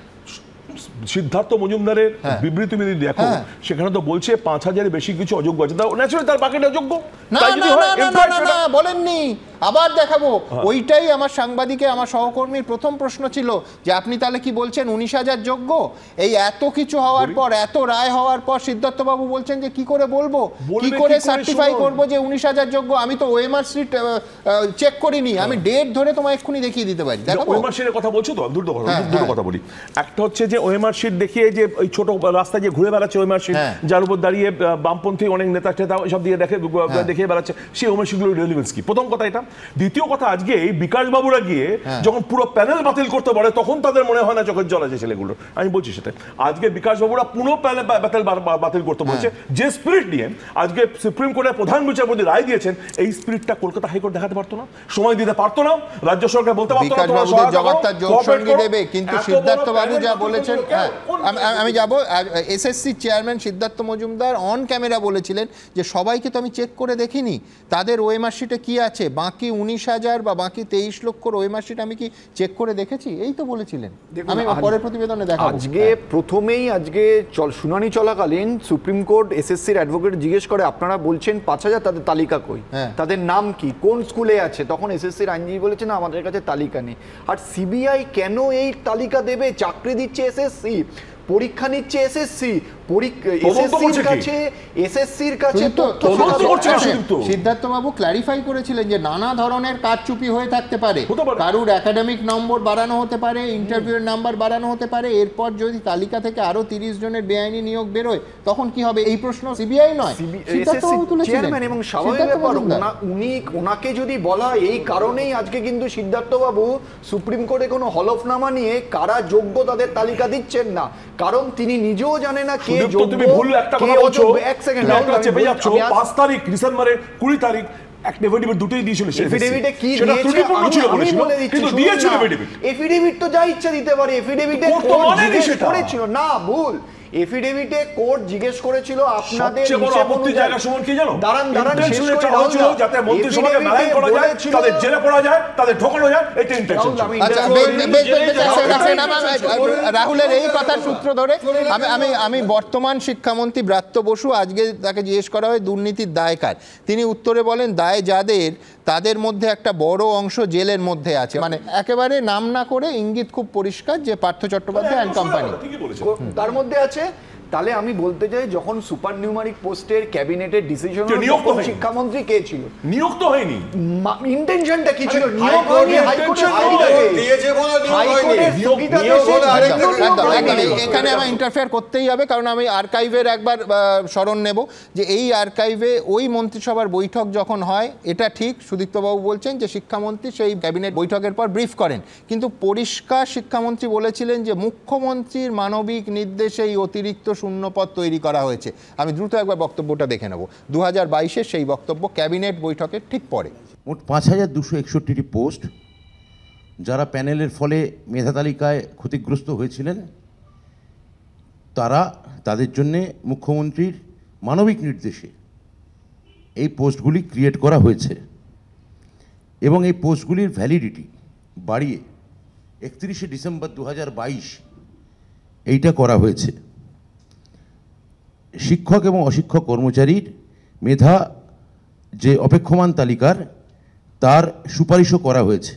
সিদ্ধার্থ মজুমদারের হ্যাঁ। বিবৃতি যদি দেখো হ্যাঁ। সেখানে তো বলছে পাঁচ হাজারের বেশি কিছু অযোগ্য আছে। তাও ন্যাচুরালি তার বাকিটা যোগ্য না না না হয়, না, না, in fact না, সেটা- না, বলেননি। আবার দেখাবো। ওইটাই আমার সাংবাদিকে আমার সহকর্মীর প্রথম প্রশ্ন ছিল যে আপনি তাহলে কি বলছেন উনিশ হাজার যোগ্য? এই এত কিছু হওয়ার পর এত রায় হওয়ার পর সিদ্ধার্থবাবু বলছেন যে কি করে বলব? কি করে সার্টিফাই। করব যে উনিশ হাজার যোগ্য? আমি তো ওএমআর সিট চেক করিনি। আমি ডেট ধরে তোমায় এক্ষুনি দেখিয়ে দিতে পারি। ওএমআর কথা বলছো তো? দুটো কথা হ্যাঁ, দুটো হ্যাঁ। কথা বলি। একটা হচ্ছে যে ওএমআর শিট দেখিয়ে যে ওই ছোট রাস্তায় যে ঘুরে বেড়াচ্ছে ওএমআর শিট হ্যাঁ। যার উপর দাঁড়িয়ে বামপন্থী অনেক নেতা টেতা সব দিয়ে দেখে হ্যাঁ। দেখিয়ে বেড়াচ্ছে সেই ওএমআর শিটগুলোর রেলিভেন্স কি প্রথম কথা এটা দ্বিতীয় কথা আজকে এই বিকাশ বাবুরা গিয়ে হ্যাঁ। যখন পুরো প্যানেল বাতিল করতে পারে তখন তাদের মনে হয় না চোখের জল আছে ছেলেগুলোর আমি বলছি সেটা আজকে বিকাশ বাবুরা পুরো প্যানেল বাতিল বাতিল করতে বলছে। যে স্পিরিট নিয়ে আজকে সুপ্রিম কোর্টের প্রধান বিচারপতি রায় দিয়েছেন এই স্পিরিটটা কলকাতা হাইকোর্ট দেখাতে পারতো না সময় দিতে পারতো না রাজ্য সরকার বলতে পারতো না করো। দেবে কিন্তু সিদ্ধার্থ বাবু যা বলেছেন হ্যাঁ, আমি- যাব SSC chairman Siddhartha Majumdar on camera বলেছিলেন যে সবাইকে তো আমি চেক করে দেখিনি। তাদের ওএমআর শিটে কি আছে? বাকি উনিশ হাজার বা বাকি তেইশ লক্ষর ওএমআর শিট আমি কি চেক করে দেখেছি? এই তো বলেছিলেন। আমি পরের প্রতিবেদনে দেখাবো। আজকে প্রথমেই আজকে চল শুনানি চলাকালীন সুপ্রিম কোর্ট এসএসসির অ্যাডভোকেট জিজ্ঞেস করে আপনারা বলছেন পাঁচ হাজার তাদের তালিকা কই? হ্যাঁ। তাদের নাম কি? কোন স্কুলে আছে? তখন এসএসসির আইনজীবী বলেছেন "না, আমাদের কাছে তালিকা নেই। আর সিবিআই কেন এই তালিকা দেবে? চাকরি দিচ্ছে এসএসসি পরীক্ষা নিচ্ছে এসএসসি পরীক্ষা? কাছে এসএসসির কাছে শুধু তো- তথ্য তদন্ত সরবরাহ করছে না আছে। শুধু তো। সিদ্ধার্থ বাবু ক্ল্যারিফাই করেছিলেন যে নানা ধরনের কারচুপি হয়ে থাকতে পারে। কারুর একাডেমিক নম্বর বাড়ানো হতে পারে ইন্টারভিউয়ের নাম্বার বাড়ানো হতে পারে এরপর যদি তালিকা থেকে আরও তিরিশ জনের বেআইনি নিয়োগ বেরোয় তখন কি হবে? এই প্রশ্ন সিবিআই নয়। চেয়ারম্যান এবং স্বাভাবিক ব্যাপার উনি ওনাকে যদি বলা হয়, এই কারণেই আজকে কিন্তু সিদ্ধার্থ বাবু সুপ্রিম কোর্টে কোনো হলফনামা নিয়ে কারা যোগ্য তাদের তালিকা দিচ্ছেন না। কারণ তিনি নিজেও জানে না কে তুমি ভুল একটা কথা বলছো। এক সেকেন্ড একটা চেপে যাচ্ছ। পাঁচ তারিখ ডিসেম্বরের কুড়ি তারিখ এফিডেভিট দুটোই দিয়েছিল এফিডেভিটে কি ত্রুটিপূর্ণ ছিল বলেছিল কিন্তু দিয়েছিল। এফিডেভিট এফিডেভিট তো যা ইচ্ছা দিতে পারে। এফিডেভিটে। করেছিল? না ভুল। এফিডেভিটে কোর্ট জিজ্ঞেস করেছিল আপনাদের জায়গা সুমন কি জানো? দাঁড়ান দাঁড়ান হয়েছিল যাতে মন্ত্রিসভাকে Affidavit-এ করা যায় তাদের জেলে পড়া যায় তাদের ঢোকানো যায় এটা ইন্টেনশন আমি আচ্ছা রাহুলের এই কথার সূত্র ধরে আমি আমি আমি বর্তমান শিক্ষামন্ত্রী ব্রাত্য বসু আজকে তাকে জিজ্ঞেস করা হয় দুর্নীতির দায় কার? তিনি উত্তরে বলেন দায় যাদের তাদের মধ্যে একটা বড় অংশ জেলের মধ্যে আছে। মানে একেবারে নাম না করে ইঙ্গিত খুব পরিষ্কার যে পার্থ চট্টোপাধ্যায় অ্যান্ড কোম্পানি তার মধ্যে আছে তাহলে আমি বলতে চাই যখন সুপার নিউমারিক পোস্টের ক্যাবিনেটের ডিসিশন নিয়োগ তো শিক্ষামন্ত্রী কে ছিল? নিয়োগ তো হয়নি ইন্টেনশনটা কি? ছিল নিয়োগ হয়নি। এখানে আমার ইন্টারফেয়ার করতেই হবে কারণ আমি আর্কাইভের একবার স্মরণ নেব যে এই আর্কাইভে ওই মন্ত্রিসভার বৈঠক যখন হয় এটা ঠিক সুদীপ্তবাবু বলছেন যে শিক্ষামন্ত্রী সেই ক্যাবিনেট বৈঠকের পর ব্রিফ করেন। কিন্তু পরিষ্কার শিক্ষামন্ত্রী বলেছিলেন যে মুখ্যমন্ত্রীর মানবিক নির্দেশে এই অতিরিক্ত শূন্যপদ তৈরি করা হয়েছে। আমি দ্রুত একবার বক্তব্যটা দেখে নেব। দু হাজার সেই বক্তব্য ক্যাবিনেট বৈঠকের ঠিক পরে। মোট পাঁচ হাজার দুশো একষট্টিটি পোস্ট, যারা প্যানেলের ফলে মেধা তালিকায় ক্ষতিগ্রস্ত হয়েছিলেন, তারা তাদের জন্যে মুখ্যমন্ত্রীর মানবিক নির্দেশে এই পোস্টগুলি ক্রিয়েট করা হয়েছে এবং এই পোস্টগুলির ভ্যালিডিটি বাড়িয়ে একত্রিশে ডিসেম্বর দু হাজার বাইশ এইটা করা হয়েছে। শিক্ষক এবং অশিক্ষক কর্মচারীর মেধা যে অপেক্ষমান তালিকার, তার সুপারিশও করা হয়েছে।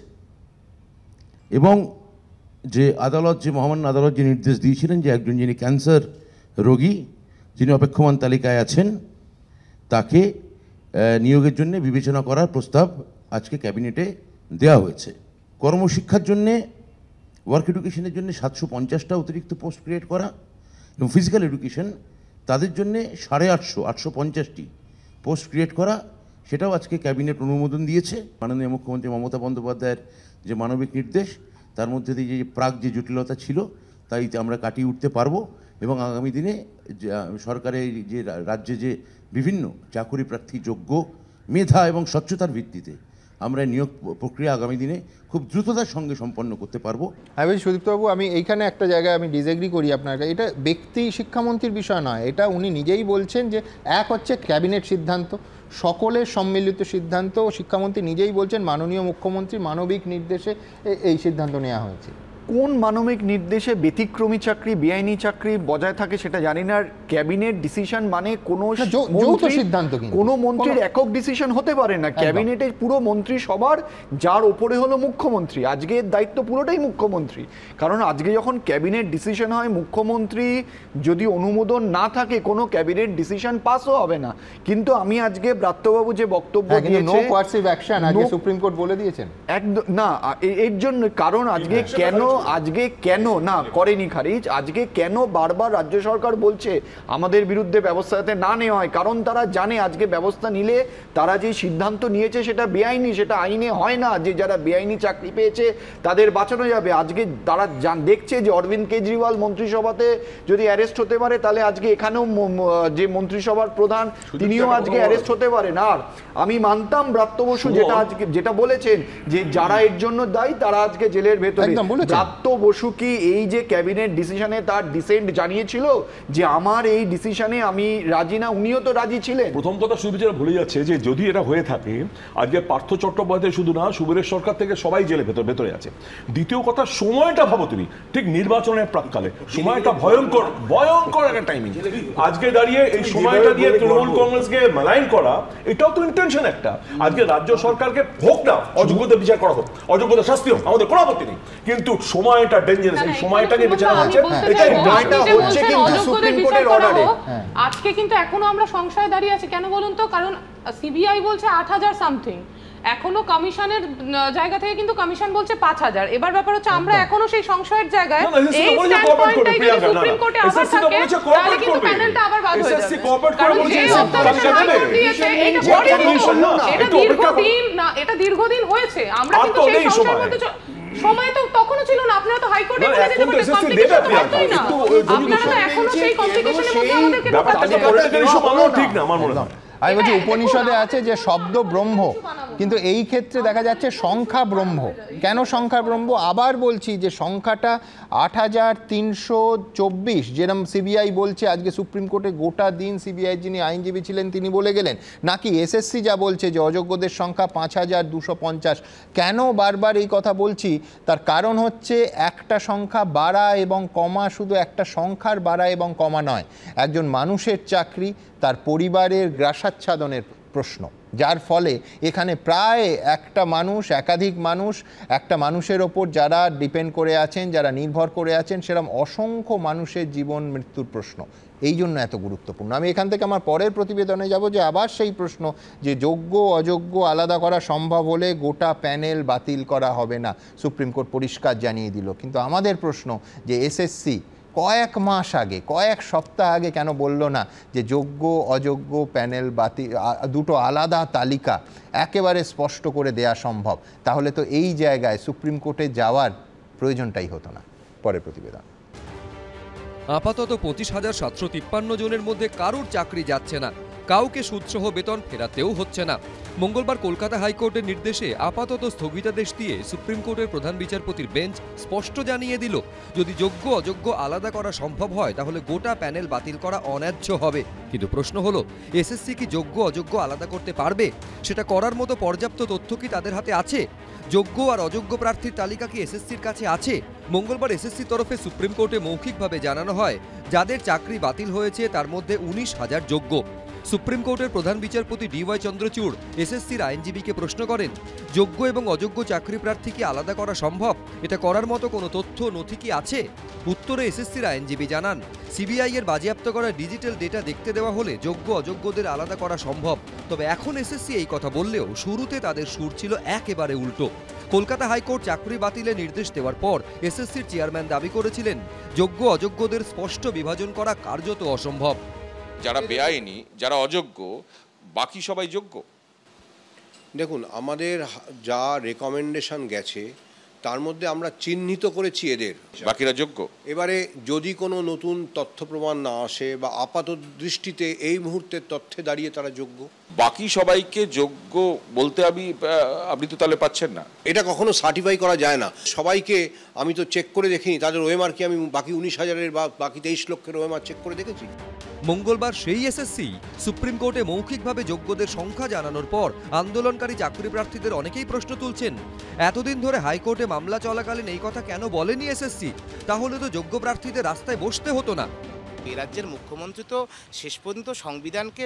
এবং যে আদালত, যে মহামান্য আদালত যে নির্দেশ দিয়েছিলেন যে একজন যিনি ক্যান্সার রোগী, যিনি অপেক্ষমান তালিকায় আছেন, তাকে নিয়োগের জন্য বিবেচনা করার প্রস্তাব আজকে ক্যাবিনেটে দেওয়া হয়েছে। কর্মশিক্ষার জন্যে, ওয়ার্ক এডুকেশনের জন্য সাতশো পঞ্চাশটা অতিরিক্ত পোস্ট ক্রিয়েট করা এবং ফিজিক্যাল এডুকেশন তাদের জন্যে সাড়ে আটশো আটশো পঞ্চাশটি পোস্ট ক্রিয়েট করা। সেটাও আজকে ক্যাবিনেট অনুমোদন দিয়েছে। মাননীয় মুখ্যমন্ত্রী মমতা বন্দ্যোপাধ্যায়ের যে মানবিক নির্দেশ, তার মধ্যে দিয়ে যে প্রাক যে জটিলতা ছিল, তাই আমরা কাটিয়ে উঠতে পারব এবং আগামী দিনে সরকারের যে রাজ্যে যে বিভিন্ন চাকুরি প্রার্থী যোগ্য মেধা এবং স্বচ্ছতার ভিত্তিতে আমরা নিয়োগ প্রক্রিয়া আগামী দিনে খুব দ্রুততার সঙ্গে সম্পন্ন করতে পারব। হ্যাঁ বলছি সুদীপ্তবাবু, আমি এইখানে একটা জায়গায় আমি ডিজেগ্রি করি আপনার এটা ব্যক্তি শিক্ষামন্ত্রীর বিষয় নয়, এটা উনি নিজেই বলছেন যে এক হচ্ছে ক্যাবিনেট সিদ্ধান্ত, সকলের সম্মিলিত সিদ্ধান্ত, শিক্ষামন্ত্রী নিজেই বলছেন মাননীয় মুখ্যমন্ত্রী মানবিক নির্দেশে এই সিদ্ধান্ত নেওয়া হয়েছে। কোন মানবিক নির্দেশে ব্যতিক্রমী চাকরি বেআইনি চাকরি বজায় থাকে সেটা জানি না। আর ক্যাবিনেট ডিসিশন মানে কোনো যৌথ সিদ্ধান্ত। কোনো মন্ত্রীর একক ডিসিশন হতে পারে না। ক্যাবিনেটের পুরো মন্ত্রী সবার যার ওপরে হলো মুখ্যমন্ত্রী। আজকে এর দায়িত্ব পুরোটাই মুখ্যমন্ত্রী। কারণ আজকে যখন ক্যাবিনেট ডিসিশন হয় মুখ্যমন্ত্রী যদি অনুমোদন না থাকে কোনো ক্যাবিনেট ডিসিশন পাসও হবে না। কিন্তু আমি আজকে ব্রাত্যবাবু যে বক্তব্য হ্যাঁ, নো দিয়েছে কোয়ার্সিভ অ্যাকশন আজকে সুপ্রিম কোর্ট বলে দিয়েছেন। একদম না এর জন্য কারণ আজকে কেন আজকে কেন না করেনি খারিজ আজকে কেন বারবার রাজ্য সরকার বলছে আমাদের বিরুদ্ধে ব্যবস্থা যাতে না নেওয়া হয়? কারণ তারা জানে আজকে ব্যবস্থা নিলে তারা যে সিদ্ধান্ত নিয়েছে সেটা বেআইনি সেটা আইনে হয় না। যে যারা বেআইনি চাকরি পেয়েছে তাদের বাঁচানো যাবে। আজকে তারা দেখছে যে অরবিন্দ কেজরিওয়াল মন্ত্রিসভাতে যদি অ্যারেস্ট হতে পারে তাহলে আজকে এখানেও যে মন্ত্রিসভার প্রধান তিনিও আজকে অ্যারেস্ট হতে পারেন। আর আমি মানতাম ব্রাত্য বসু যেটা আজকে যেটা বলেছেন যে যারা এর জন্য দায়ী তারা আজকে জেলের ভেতরে। ব্রাত্য বসু কি এই যে ক্যাবিনেট ডিসিশনে তার ডিসেন্ট জানিয়েছিল যে আমার এই ডিসিশনে আমি রাজি না, উনিও তো রাজি ছিলেন? প্রথম কথা সুবিচারা ভুলে যাচ্ছে যে যদি এটা হয়ে থাকে, আজকে পার্থ চট্টোপাধ্যায় শুধু না, সুবীরের সরকার থেকে সবাই জেলে ভেতর, ভেতরে আছে। দ্বিতীয় কথা, সময়টা ভাবো তুমি, ঠিক নির্বাচনের প্রাককালে। সময়টা ভয়ঙ্কর ভয়ঙ্কর একটা টাইমিং আজকে দাঁড়িয়ে এই সময়টা দিয়ে তৃণমূল কংগ্রেসকে মেলাইন করা, এটাও তো ইন্টেনশন একটা। আজকে রাজ্য সরকারকে হোক না অযোগ্যতা বিচার করা হোক। অযোগ্যতা শাস্তি হোক, আমাদের কোনো আপত্তি নেই। কিন্তু সময়টা ডেঞ্জারাস এই সময়টাকে নেওয়া হচ্ছে। এটা যে হচ্ছে কিন্তু সুপ্রিম কোর্টের। হোক, আজকে কিন্তু এখনও আমরা সংশয়ে দাঁড়িয়ে আছি। কেন বলুন তো? কারণ সিবিআই বলছে আট হাজার সামথিং এখনও কমিশনের জায়গা থেকে কিন্তু কমিশন বলছে পাঁচ হাজার। এবার ব্যাপার হচ্ছে আমরা এখনও সেই সংশয়ের জায়গায় এই যদি সুপ্রিম কোর্টে আবার থাকে তাহলে কিন্তু প্যানেলটা আবার বাদ হয়ে যাবে। কারণ বলছে, যে দেবে। হাইকোর্ট দিয়েছে, এটা বড় এটা। দীর্ঘদিন না এটা দীর্ঘদিন হয়েছে। আমরা কিন্তু সেই সংশয়ের মধ্যে সময় তো তখনও ছিল না আপনারা তো হাইকোর্টে বলে দিতে তো পারতেন কমপ্লিকেশন তো হতোই না। আপনারা তো এখনও সেই কমপ্লিকেশনের মধ্যে আমাদেরকে ঢোকাতে ঠিক না আমার মনে হয়। আমি বলছি উপনিষদে আছে যে শব্দ ব্রহ্ম কিন্তু এই ক্ষেত্রে দেখা যাচ্ছে সংখ্যা ব্রহ্ম। কেন সংখ্যা ব্রহ্ম? আবার বলছি যে সংখ্যাটা আট হাজার তিনশো চব্বিশ যেরম সিবিআই বলছে আজকে সুপ্রিম কোর্টে গোটা দিন সিবিআই যিনি আইনজীবী ছিলেন তিনি বলে গেলেন নাকি এসএসসি যা বলছে যে অযোগ্যদের সংখ্যা পাঁচ হাজার দুশো পঞ্চাশ। কেন বারবার এই কথা বলছি? তার কারণ হচ্ছে একটা সংখ্যা বাড়া এবং কমা শুধু একটা সংখ্যার বাড়া এবং কমা নয় একজন মানুষের চাকরি তার পরিবারের গ্রাসাচ্ছাদনের প্রশ্ন, যার ফলে এখানে প্রায় একটা মানুষ, একাধিক মানুষ, একটা মানুষের ওপর যারা ডিপেন্ড করে আছেন, যারা নির্ভর করে আছেন, সেরকম অসংখ্য মানুষের জীবন মৃত্যুর প্রশ্ন। এই জন্য এত গুরুত্বপূর্ণ। আমি এখান থেকে আমার পরের প্রতিবেদনে যাব যে আবার সেই প্রশ্ন যে যোগ্য, অযোগ্য, আলাদা করা সম্ভব হলে গোটা প্যানেল বাতিল করা হবে না। সুপ্রিম কোর্ট পরিষ্কার জানিয়ে দিল। কিন্তু আমাদের প্রশ্ন যে এসএসসি কয়েক মাস আগে, কয়েক সপ্তাহ আগে কেন বলল না যে যোগ্য, অযোগ্য প্যানেল বাতি দুটো আলাদা তালিকা একেবারে স্পষ্ট করে দেয়া সম্ভব। তাহলে তো এই জায়গায় সুপ্রিম কোর্টে যাওয়ার প্রয়োজনটাই হতো না পরের প্রতিবেদন। আপাতত পঁচিশ হাজার সাতশো তিপ্পান্ন জনের মধ্যে কারুর চাকরি যাচ্ছে না। কাউকে সুদসহ বেতন ফেরাতেও হচ্ছে না। মঙ্গলবার কলকাতা হাইকোর্টের নির্দেশে আপাতত স্থগিতাদেশ দিয়ে সুপ্রিম কোর্টের প্রধান বিচারপতির বেঞ্চ স্পষ্ট জানিয়ে দিল, যদি যোগ্য অযোগ্য আলাদা করা সম্ভব হয়, তাহলে গোটা প্যানেল বাতিল করা অন্যায্য হবে। কিন্তু প্রশ্ন হলো, এসএসসি কি যোগ্য অযোগ্য আলাদা করতে পারবে? সেটা করার মতো পর্যাপ্ত তথ্য কি তাদের হাতে আছে? যোগ্য আর অযোগ্য প্রার্থীর তালিকা কি এসএসসির কাছে আছে? মঙ্গলবার এসএসসির তরফে সুপ্রিম কোর্টে মৌখিকভাবে জানানো হয়, যাদের চাকরি বাতিল হয়েছে তার মধ্যে উনিশ হাজার যোগ্য। সুপ্রিম কোর্টের প্রধান বিচারপতি ডিওয়াই চন্দ্রচূড় এসএসসির আইনজীবীকে প্রশ্ন করেন, যোগ্য এবং অযোগ্য চাকরি প্রার্থী কি আলাদা করা সম্ভব? এটা করার মতো কোনো তথ্য নথি কি আছে? উত্তরে এসএসসির আইনজীবী জানান, সিবিআই এর বাজেয়াপ্ত করা ডিজিটাল ডেটা দেখতে দেওয়া হলে যোগ্য অযোগ্যদের আলাদা করা সম্ভব। তবে এখন এসএসসি এই কথা বললেও শুরুতে তাদের সুর ছিল একেবারে উল্টো। কলকাতা হাইকোর্ট চাকরি বাতিলের নির্দেশ দেওয়ার পর এসএসসির চেয়ারম্যান দাবি করেছিলেন যোগ্য অযোগ্যদের স্পষ্ট বিভাজন করা কার্যত অসম্ভব। যারা বেআইনি যারা অযোগ্য বাকি সবাই যোগ্য? দেখুন আমাদের যা রেকমেন্ডেশন গেছে তার মধ্যে আমরা চিহ্নিত করেছি এদের। বাকিরা যোগ্য? এবারে যদি কোনো নতুন তথ্য প্রমাণ না আসে বা আপাত দৃষ্টিতে এই মুহূর্তের তথ্যে দাঁড়িয়ে তারা যোগ্য? বাকি সবাইকে যোগ্য বলতে আমি আপনি তো তাহলে পাচ্ছেন না। এটা কখনো সার্টিফাই করা যায় না। সবাইকে আমি তো চেক করে দেখিনি তাদের ওএমআর কি আমি বাকি উনিশ হাজারের বা বাকি তেইশ লক্ষের ওএমআর চেক করে দেখেছি? মঙ্গলবার সেই এসএসসি সুপ্রিম কোর্টে মৌখিকভাবে যোগ্যদের সংখ্যা জানানোর পর আন্দোলনকারী চাকরি প্রার্থীদের অনেকেই প্রশ্ন তুলছেন। এতদিন ধরে হাইকোর্টে মামলা চলাকালীন এই কথা কেন বলেনি এসএসসি? তাহলে তো যোগ্য প্রার্থীদের রাস্তায় বসতে হতো না। এ রাজ্যের মুখ্যমন্ত্রী তো শেষ পর্যন্ত সংবিধানকে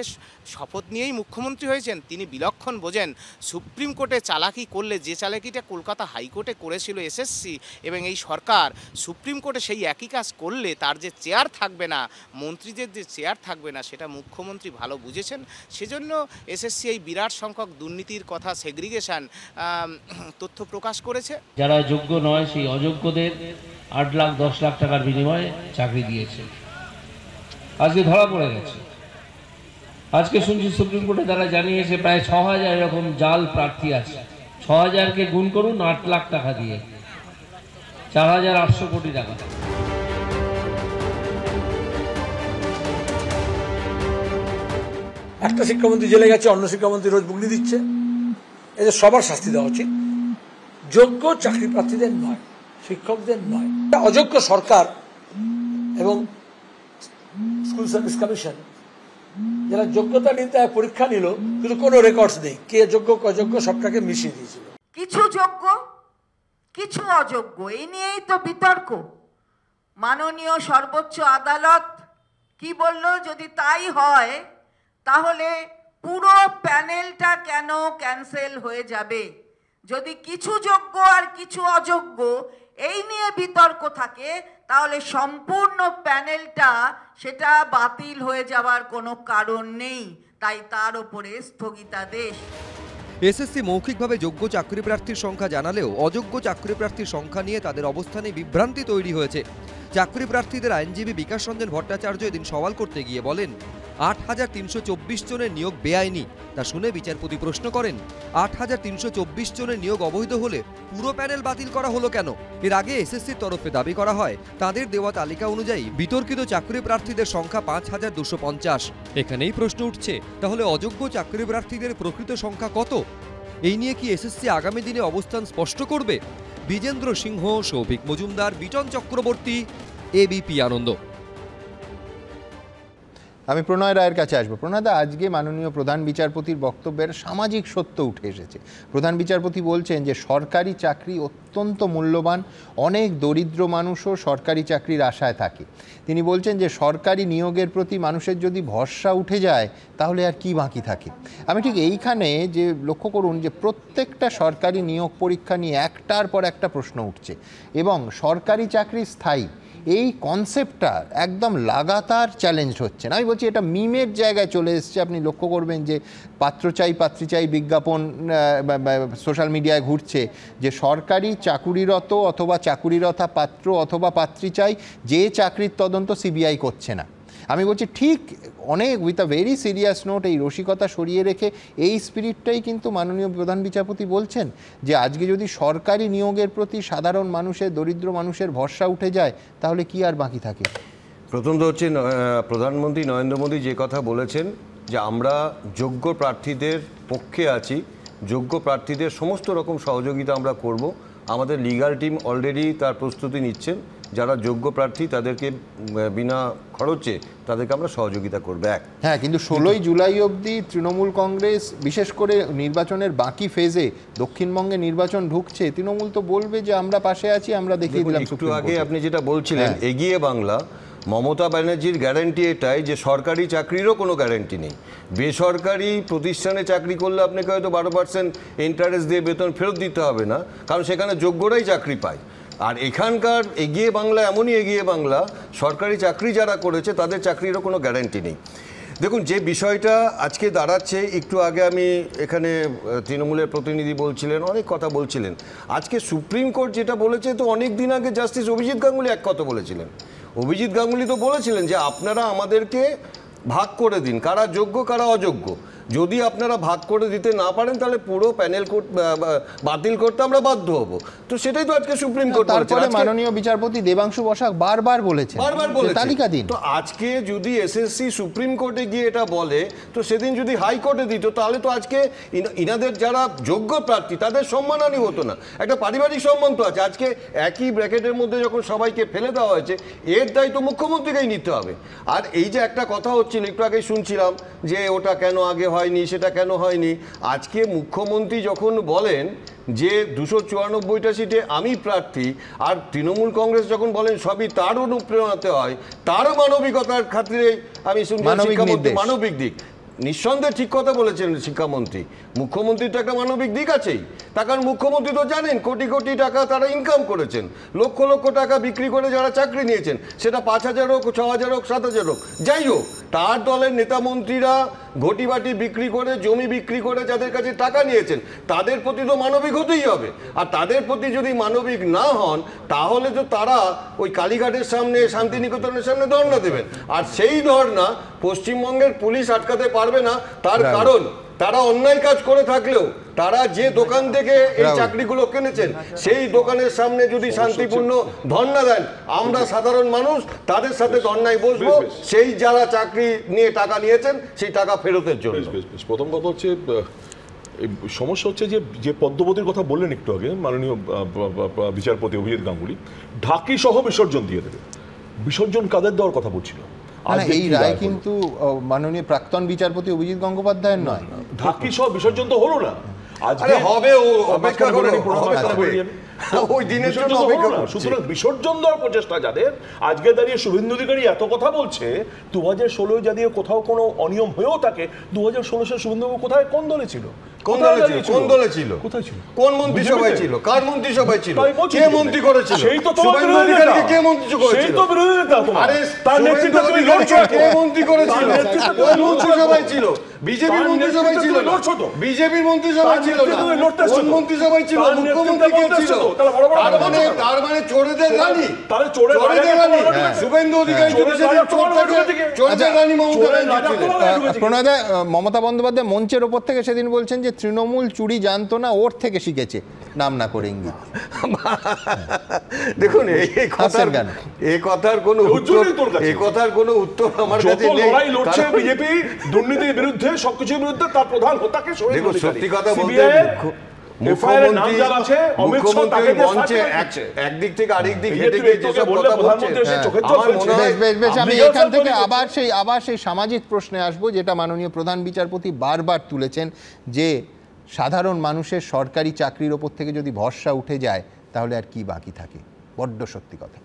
শপথ নিয়েই মুখ্যমন্ত্রী হয়েছেন। তিনি বিলক্ষণ বোঝেন, সুপ্রিম কোর্টে চালাকি করলে যে চালাকিটা কলকাতা হাইকোর্টে করেছিল এসএসসি এবং এই সরকার, সুপ্রিম কোর্টে সেই একই কাজ করলে তার যে চেয়ার থাকবে না, মন্ত্রীদের যে চেয়ার থাকবে না, সেটা মুখ্যমন্ত্রী ভালো বুঝেছেন। সেজন্য এসএসসি এই বিরাট সংখ্যক দুর্নীতির কথা সেগ্রিগেশন তথ্য প্রকাশ করেছে। যারা যোগ্য নয়, সেই অযোগ্যদের আট লাখ, দশ লাখ টাকার বিনিময়ে চাকরি দিয়েছে। আজকে ধরা পড়ে গেছে। আজকে শুনছি সুপ্রিম কোর্টে তারা জানিয়েছে প্রায় ছ হাজার এরকম জাল প্রার্থী আছে। ছ হাজারকে গুণ করুন, আট লাখ টাকা দিয়ে। চার হাজার আটশো কোটি টাকা। একটা শিক্ষামন্ত্রী জেলে গেছে, অন্য শিক্ষামন্ত্রী রোজ বুগনি দিচ্ছে। এদের সবার শাস্তি দেওয়া উচিত। যোগ্য চাকরি প্রার্থীদের নয়, শিক্ষকদের নয়। অযোগ্য সরকার এবং স্কুল সার্ভিস কমিশন যারা যোগ্যতা নির্ণয় পরীক্ষা নিল, কিন্তু কোনো রেকর্ডস নেই। কে যোগ্য, অযোগ্য, সবটাকে মিশিয়ে দিয়েছিল। কিছু যোগ্য, কিছু অযোগ্য, এই নিয়েই তো বিতর্ক। মাননীয় সর্বোচ্চ আদালত কি বলল, যদি তাই হয়, তাহলে পুরো প্যানেলটা কেন ক্যান্সেল হয়ে যাবে? যদি কিছু যোগ্য আর কিছু অযোগ্য, এই নিয়ে বিতর্ক থাকে তাহলে সম্পূর্ণ প্যানেলটা সেটা বাতিল হয়ে যাওয়ার কোনো কারণ নেই। তাই তার ওপরে স্থগিতাদেশ। এসএসসি মৌখিকভাবে যোগ্য চাকরি প্রার্থীর সংখ্যা জানালেও অযোগ্য চাকরি প্রার্থীর সংখ্যা নিয়ে তাদের অবস্থানে বিভ্রান্তি তৈরি হয়েছে। চাকরি প্রার্থীদের আইনজীবী বিকাশ রঞ্জন ভট্টাচার্য এদিন সওয়াল করতে গিয়ে বলেন আট হাজার তিনশো চব্বিশ জনের নিয়োগ বেআইনি। তা শুনে বিচারপতি প্রশ্ন করেন, আট হাজার তিনশো চব্বিশ জনের নিয়োগ অবৈধ হলে পুরো প্যানেল বাতিল করা হলো কেন? এর আগে এসএসসির তরফে দাবি করা হয়, তাদের দেওয়া তালিকা অনুযায়ী বিতর্কিত চাকরি প্রার্থীদের সংখ্যা পাঁচ হাজার দুশো পঞ্চাশ। এখানেই প্রশ্ন উঠছে, তাহলে অযোগ্য চাকরি প্রার্থীদের প্রকৃত সংখ্যা কত? এই নিয়ে কি এসএসসি আগামী দিনে অবস্থান স্পষ্ট করবে? বিজেন্দ্র সিংহ, সৌভিক মজুমদার, বিটন চক্রবর্তী, এবিপি আনন্দ। আমি প্রণয় রায়ের কাছে আসব। প্রণয়দা আজকে মাননীয় প্রধান বিচারপতির বক্তব্যের সামাজিক সত্য উঠে এসেছে। প্রধান বিচারপতি বলছেন যে, সরকারি চাকরি অত্যন্ত মূল্যবান, অনেক দরিদ্র মানুষও সরকারি চাকরির আশায় থাকে। তিনি বলছেন যে, সরকারি নিয়োগের প্রতি মানুষের যদি ভরসা উঠে যায়, তাহলে আর কি বাকি থাকে? আমি ঠিক এইখানে যে, লক্ষ্য করুন যে, প্রত্যেকটা সরকারি নিয়োগ পরীক্ষা নিয়ে একটার পর একটা প্রশ্ন উঠছে। এবং সরকারি চাকরি স্থায়ী এই কনসেপ্টটা একদম লাগাতার চ্যালেঞ্জ হচ্ছে না। আমি বলছি এটা মিমের জায়গায় চলে এসছে। আপনি লক্ষ্য করবেন যে পাত্র চাই, পাত্রী চাই বিজ্ঞাপন সোশ্যাল মিডিয়ায় ঘুরছে যে সরকারি চাকুরিরত অথবা চাকুরিরতা পাত্র অথবা পাত্রী চাই, যে চাকরির তদন্ত সিবিআই করছে না। আমি বলছি, ঠিক অনেক with a very serious note এই রসিকতা সরিয়ে রেখে এই স্পিরিটটাই কিন্তু মাননীয় প্রধান বিচারপতি বলছেন যে, আজকে যদি সরকারি নিয়োগের প্রতি সাধারণ মানুষের, দরিদ্র মানুষের ভরসা উঠে যায়, তাহলে কি আর বাকি থাকে? প্রথম তো হচ্ছে প্রধানমন্ত্রী নরেন্দ্র মোদী যে কথা বলেছেন যে, আমরা যোগ্য প্রার্থীদের পক্ষে আছি, যোগ্য প্রার্থীদের সমস্ত রকম সহযোগিতা আমরা করব। আমাদের লিগ্যাল টিম অলরেডি তার প্রস্তুতি নিচ্ছেন। যারা যোগ্য প্রার্থী তাদেরকে বিনা খরচে তাদেরকে আমরা সহযোগিতা করব এক। হ্যাঁ কিন্তু ষোলোই জুলাই অবধি তৃণমূল কংগ্রেস বিশেষ করে নির্বাচনের বাকি ফেজে দক্ষিণবঙ্গে নির্বাচন ঢুকছে তৃণমূল তো বলবে যে আমরা পাশে আছি আমরা দেখিয়ে দিলাম একটু আগে আপনি যেটা বলছিলেন হ্যাঁ। এগিয়ে বাংলা মমতা ব্যানার্জির গ্যারান্টি এটাই যে সরকারি চাকরিরও কোনো গ্যারান্টি নেই। বেসরকারি প্রতিষ্ঠানে চাকরি করলে আপনাকে হয়তো বারো পার্সেন্ট ইন্টারেস্ট দিয়ে বেতন ফেরত দিতে হবে না কারণ সেখানে যোগ্যরাই চাকরি পায়। আর এখানকার এগিয়ে বাংলা, এমনই এগিয়ে বাংলা, সরকারি চাকরি যারা করেছে, তাদের চাকরিরও কোনো গ্যারান্টি নেই। দেখুন, যে বিষয়টা আজকে দাঁড়াচ্ছে, একটু আগে আমি এখানে তৃণমূলের প্রতিনিধি বলছিলেন, অনেক কথা বলছিলেন। আজকে সুপ্রিম কোর্ট যেটা বলেছে, তো অনেক দিন আগে জাস্টিস অভিজিৎ গাঙ্গুলি এক কথা বলেছিলেন। অভিজিৎ গাঙ্গুলি তো বলেছিলেন যে, আপনারা আমাদেরকে ভাগ করে দিন, কারা যোগ্য, কারা অযোগ্য। যদি আপনারা ভাগ করে দিতে না পারেন তাহলে পুরো প্যানেল কোর্ট বাতিল করতে আমরা বাধ্য হব। তো সেটাই তো আজকে সুপ্রিম কোর্ট তারপরে মাননীয় বিচারপতি দেবাংশু বসাক বারবার বলেছে বারবার যে বলেছে তালিকা দিন তো আজকে যদি এসএসসি সুপ্রিম কোর্টে গিয়ে এটা বলে তো সেদিন যদি হাইকোর্টে দিত তাহলে তো আজকে ইনা- ইনাদের যারা যোগ্য প্রার্থী তাদের সম্মানহানি হতো না। একটা পারিবারিক সম্মান তো আছে। আজকে একই ব্র্যাকেটের মধ্যে যখন সবাইকে ফেলে দেওয়া হয়েছে এর দায়িত্ব মুখ্যমন্ত্রীকেই নিতে হবে। আর এই যে একটা কথা হচ্ছিল একটু আগে শুনছিলাম যে ওটা কেন আগে হয়নি সেটা কেন হয়নি? আজকে মুখ্যমন্ত্রী যখন বলেন যে দুশো চুরানব্বইটা সিটে আমি প্রার্থী আর তৃণমূল কংগ্রেস যখন বলেন সবই তার অনুপ্রেরণাতে হয় তার মানবিকতার খাতিরে আমি শুনছি মানবিক দিক। নিঃসন্দেহে ঠিক কথা বলেছেন শিক্ষামন্ত্রী। মুখ্যমন্ত্রীর তো একটা মানবিক দিক আছেই। তার কারণ মুখ্যমন্ত্রী তো জানেন কোটি কোটি টাকা তারা ইনকাম করেছেন। লক্ষ লক্ষ টাকা বিক্রি করে যারা চাকরি নিয়েছেন সেটা পাঁচ হাজার হোক ছ হাজার হোক সাত হাজার হোক। যাই হোক তার দলের নেতা মন্ত্রীরা ঘটি বাটি বিক্রি করে জমি বিক্রি করে যাদের কাছে টাকা নিয়েছেন তাদের প্রতি তো মানবিক হতেই হবে। আর তাদের প্রতি যদি মানবিক না হন তাহলে তো তারা ওই কালীঘাটের সামনে শান্তিনিকেতনের সামনে ধর্ণা দেবেন। আর সেই ধর্ণা পশ্চিমবঙ্গের পুলিশ আটকাতে পারবে না তার কারণ তারা অন্যায় কাজ করে থাকলেও তারা যে দোকান থেকে এই চাকরিগুলো কিনেছেন সেই দোকানের সামনে যদি শান্তিপূর্ণ ধর্ণা দেন আমরা সাধারণ মানুষ তাদের সাথে ধর্নায় বসবো। সেই যারা চাকরি নিয়ে টাকা নিয়েছেন সেই টাকা ফেরতের জন্য। প্রথম কথা হচ্ছে সমস্যা হচ্ছে যে যে পদ্মবতীর কথা বললেন একটু আগে মাননীয় বিচারপতি অভিজিৎ গাঙ্গুলি ঢাকি সহ বিসর্জন দিয়ে দেবে। বিসর্জন কাদের দেওয়ার কথা বলছিল? এই রায় কিন্তু মাননীয় প্রাক্তন বিচারপতি অভিজিৎ গঙ্গোপাধ্যায়ের নয়। ঢাকি সহ বিসর্জন তো হলো না। আজকে হবে ও, অপেক্ষা করো। ওই দিনের জন্য অপেক্ষা। করছি। সুতরাং বিসর্জন দেওয়ার প্রচেষ্টা যাদের আজকে দাঁড়িয়ে শুভেন্দু অধিকারী এত কথা বলছে দু হাজার ষোলোয় যদি কোথাও কোনো অনিয়ম হয়েও থাকে দু হাজার ষোলো সালে শুভেন্দুবাবু কোথায়? কোন দলে ছিল? কোন দলে ছিল? কোন দলে ছিল? কোথায় ছিল? কোন মন্ত্রিসভায় ছিল? কার মন্ত্রিসভায় ছিল? কে মন্ত্রী করেছিল? সেই তো তোমার বিরোধী কে মন্ত্রী করেছিল সেই তো বিরোধী নেতা। আরে তার নেতৃত্বে তুমি লড়ছো কে মন্ত্রী করেছিল? তার নেতৃত্বে তুমি কোন মন্ত্রিসভায় ছিল? বিজেপির মন্ত্রিসভায় ছিল লড়ছো তো। বিজেপির মন্ত্রিসভায় ছিল কোন মন্ত্রিসভায় ছিল? মুখ্যমন্ত্রী কে ছিল? তার মানে তার মানে চোরেদের রানী। তাহলে চোরেদের রানী। শুভেন্দু অধিকারী তোমার থাকে, ঢুকেছে কি? চোরেদের রানী মমতা ব্যানার্জি? প্রণয়দা মমতা বন্দ্যোপাধ্যায় মঞ্চের ওপর থেকে সেদিন বলছেন যে তৃণমূল চুরি জানতো না ওর থেকে শিখেছে। নাম না করে ইঙ্গিত। দেখুন এই কথার এই কথার কোনো উত্তর। এই কথার কোনো উত্তর আমার কাছে নেই। লড়ছে বিজেপি দুর্নীতির বিরুদ্ধে সবকিছুর বিরুদ্ধে তার প্রধান হোতাকে। সত্যি কথা বলতে। একদিক থেকে আরেক দিক হেঁটে গিয়ে যেসব কথা আমি এখান থেকে আবার সেই আবার সেই সামাজিক প্রশ্নে আসব যেটা মাননীয় প্রধান বিচারপতি বারবার তুলেছেন যে সাধারণ মানুষের সরকারি চাকরির ওপর থেকে যদি ভরসা উঠে যায় তাহলে আর কি বাকি থাকে বড্ড সত্যি কথা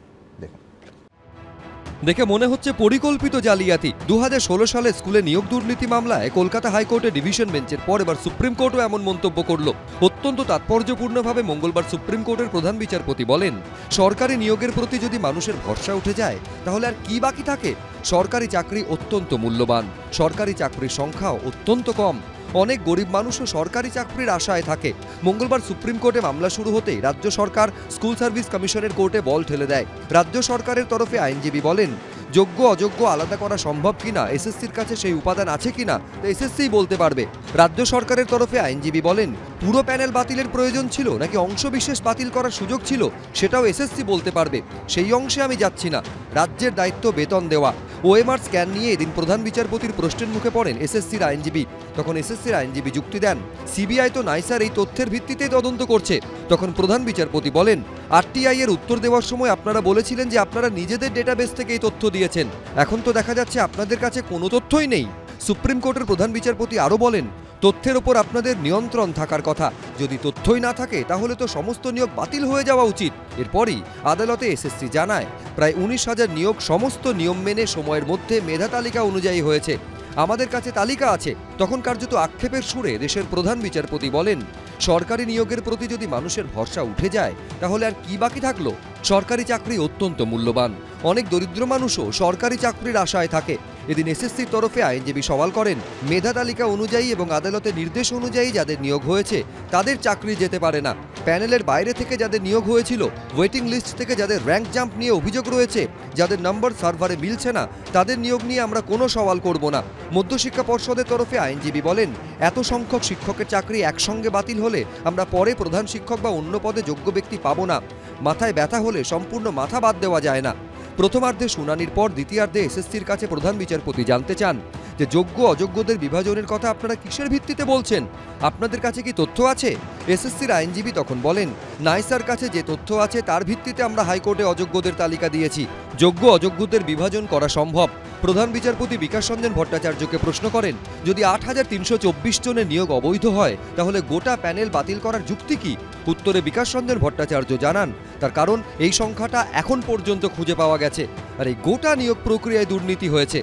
দেখে মনে হচ্ছে পরিকল্পিত জালিয়াতি। দু হাজার ষোলো সালে স্কুলে নিয়োগ দুর্নীতি মামলায় কলকাতা হাইকোর্টের ডিভিশন বেঞ্চের পর এবার সুপ্রিম কোর্টও এমন মন্তব্য করল। অত্যন্ত তাৎপর্যপূর্ণভাবে মঙ্গলবার সুপ্রিম কোর্টের প্রধান বিচারপতি বলেন, সরকারি নিয়োগের প্রতি যদি মানুষের ভরসা উঠে যায়, তাহলে আর কি বাকি থাকে? সরকারি চাকরি অত্যন্ত মূল্যবান। সরকারি চাকরির সংখ্যাও অত্যন্ত কম। অনেক গরিব মানুষও সরকারি চাকরির আশায় থাকে। মঙ্গলবার সুপ্রিম কোর্টে মামলা শুরু হতেই রাজ্য সরকার স্কুল সার্ভিস কমিশনের কোর্টে বল ঠেলে দেয়। রাজ্য সরকারের তরফে আইনজীবী বলেন যোগ্য, অযোগ্য, আলাদা করা সম্ভব কিনা? এসএসসির কাছে সেই উপাদান আছে কিনা? তা এসএসসিই বলতে পারবে। রাজ্য সরকারের তরফে আইনজীবী বলেন, পুরো প্যানেল বাতিলের প্রয়োজন ছিল, নাকি অংশবিশেষ বাতিল করার সুযোগ ছিল? সেটাও এসএসসি বলতে পারবে। সেই অংশে আমি যাচ্ছি না। রাজ্যের দায়িত্ব বেতন দেওয়া। ওএমআর স্ক্যান নিয়ে এদিন প্রধান বিচারপতির প্রশ্নের মুখে পড়েন এসএসসির আইনজীবী। তখন এসএসসির আইনজীবী যুক্তি দেন, সিবিআই তো নাইসার এই তথ্যের ভিত্তিতেই তদন্ত করছে। তখন প্রধান বিচারপতি বলেন আরটিআই এর উত্তর দেওয়ার সময় আপনারা বলেছিলেন যে আপনারা নিজেদের ডেটাবেস থেকে এই তথ্য দিয়েছেন। এখন তো দেখা যাচ্ছে আপনাদের কাছে কোনো তথ্যই নেই। সুপ্রিম কোর্টের প্রধান বিচারপতি আরও বলেন, তথ্যের ওপর আপনাদের নিয়ন্ত্রণ থাকার কথা। যদি তথ্যই না থাকে, তাহলে তো সমস্ত নিয়োগ বাতিল হয়ে যাওয়া উচিত। এরপরই আদালতে এসএসসি জানায়, প্রায় উনিশ হাজার নিয়োগ সমস্ত নিয়ম মেনে সময়ের মধ্যে মেধা তালিকা অনুযায়ী হয়েছে। আমাদের কাছে তালিকা আছে। তখন কার্যত আক্ষেপের সুরে দেশের প্রধান বিচারপতি বলেন সরকারি নিয়োগের প্রতি যদি মানুষের ভরসা উঠে যায় তাহলে আর কি বাকি থাকল? সরকারি চাকরি অত্যন্ত মূল্যবান। অনেক দরিদ্র মানুষও সরকারি চাকরির আশায় থাকে। এদিন এসএসসির তরফে আইনজীবী সওয়াল করেন, মেধা তালিকা অনুযায়ী এবং আদালতের নির্দেশ অনুযায়ী যাদের নিয়োগ হয়েছে, তাদের চাকরি যেতে পারে না। প্যানেলের বাইরে থেকে যাদের নিয়োগ হয়েছিল ওয়েটিং লিস্ট থেকে যাদের র্যাঙ্ক জাম্প নিয়ে অভিযোগ রয়েছে, যাদের নম্বর সার্ভারে মিলছে না, তাদের নিয়োগ নিয়ে আমরা কোনো সওয়াল করব না। মধ্যশিক্ষা পর্ষদের তরফে আইনজীবী বলেন, এত সংখ্যক শিক্ষকের চাকরি একসঙ্গে বাতিল হলে আমরা পরে প্রধান শিক্ষক বা অন্য পদে যোগ্য ব্যক্তি পাবো না। মাথায় ব্যথা হলে সম্পূর্ণ মাথা বাদ দেওয়া যায় না। প্রথমার্ধে শুনানির পর দ্বিতীয়ার্ধে এসএসসির কাছে প্রধান বিচারপতি জানতে চান যে যোগ্য অযোগ্যদের বিভাজনের কথা আপনারা কিসের ভিত্তিতে বলছেন? আপনাদের কাছে কি তথ্য আছে? এসএসসির আইনজীবী তখন বলেন, নাইসার কাছে যে তথ্য আছে তার ভিত্তিতে আমরা হাইকোর্টে অযোগ্যদের তালিকা দিয়েছি। যোগ্য অযোগ্যদের বিভাজন করা সম্ভব। প্রধান বিচারপতি বিকাশ রঞ্জন ভট্টাচার্যকে প্রশ্ন করেন যদি আট হাজার তিনশো চব্বিশ জনের নিয়োগ অবৈধ হয় তাহলে গোটা প্যানেল বাতিল করার যুক্তি কি? উত্তরে বিকাশ রঞ্জন ভট্টাচার্য জানান তার কারণ এই সংখ্যাটা এখন পর্যন্ত খুঁজে পাওয়া গেছে আর এই গোটা নিয়োগ প্রক্রিয়ায় দুর্নীতি হয়েছে।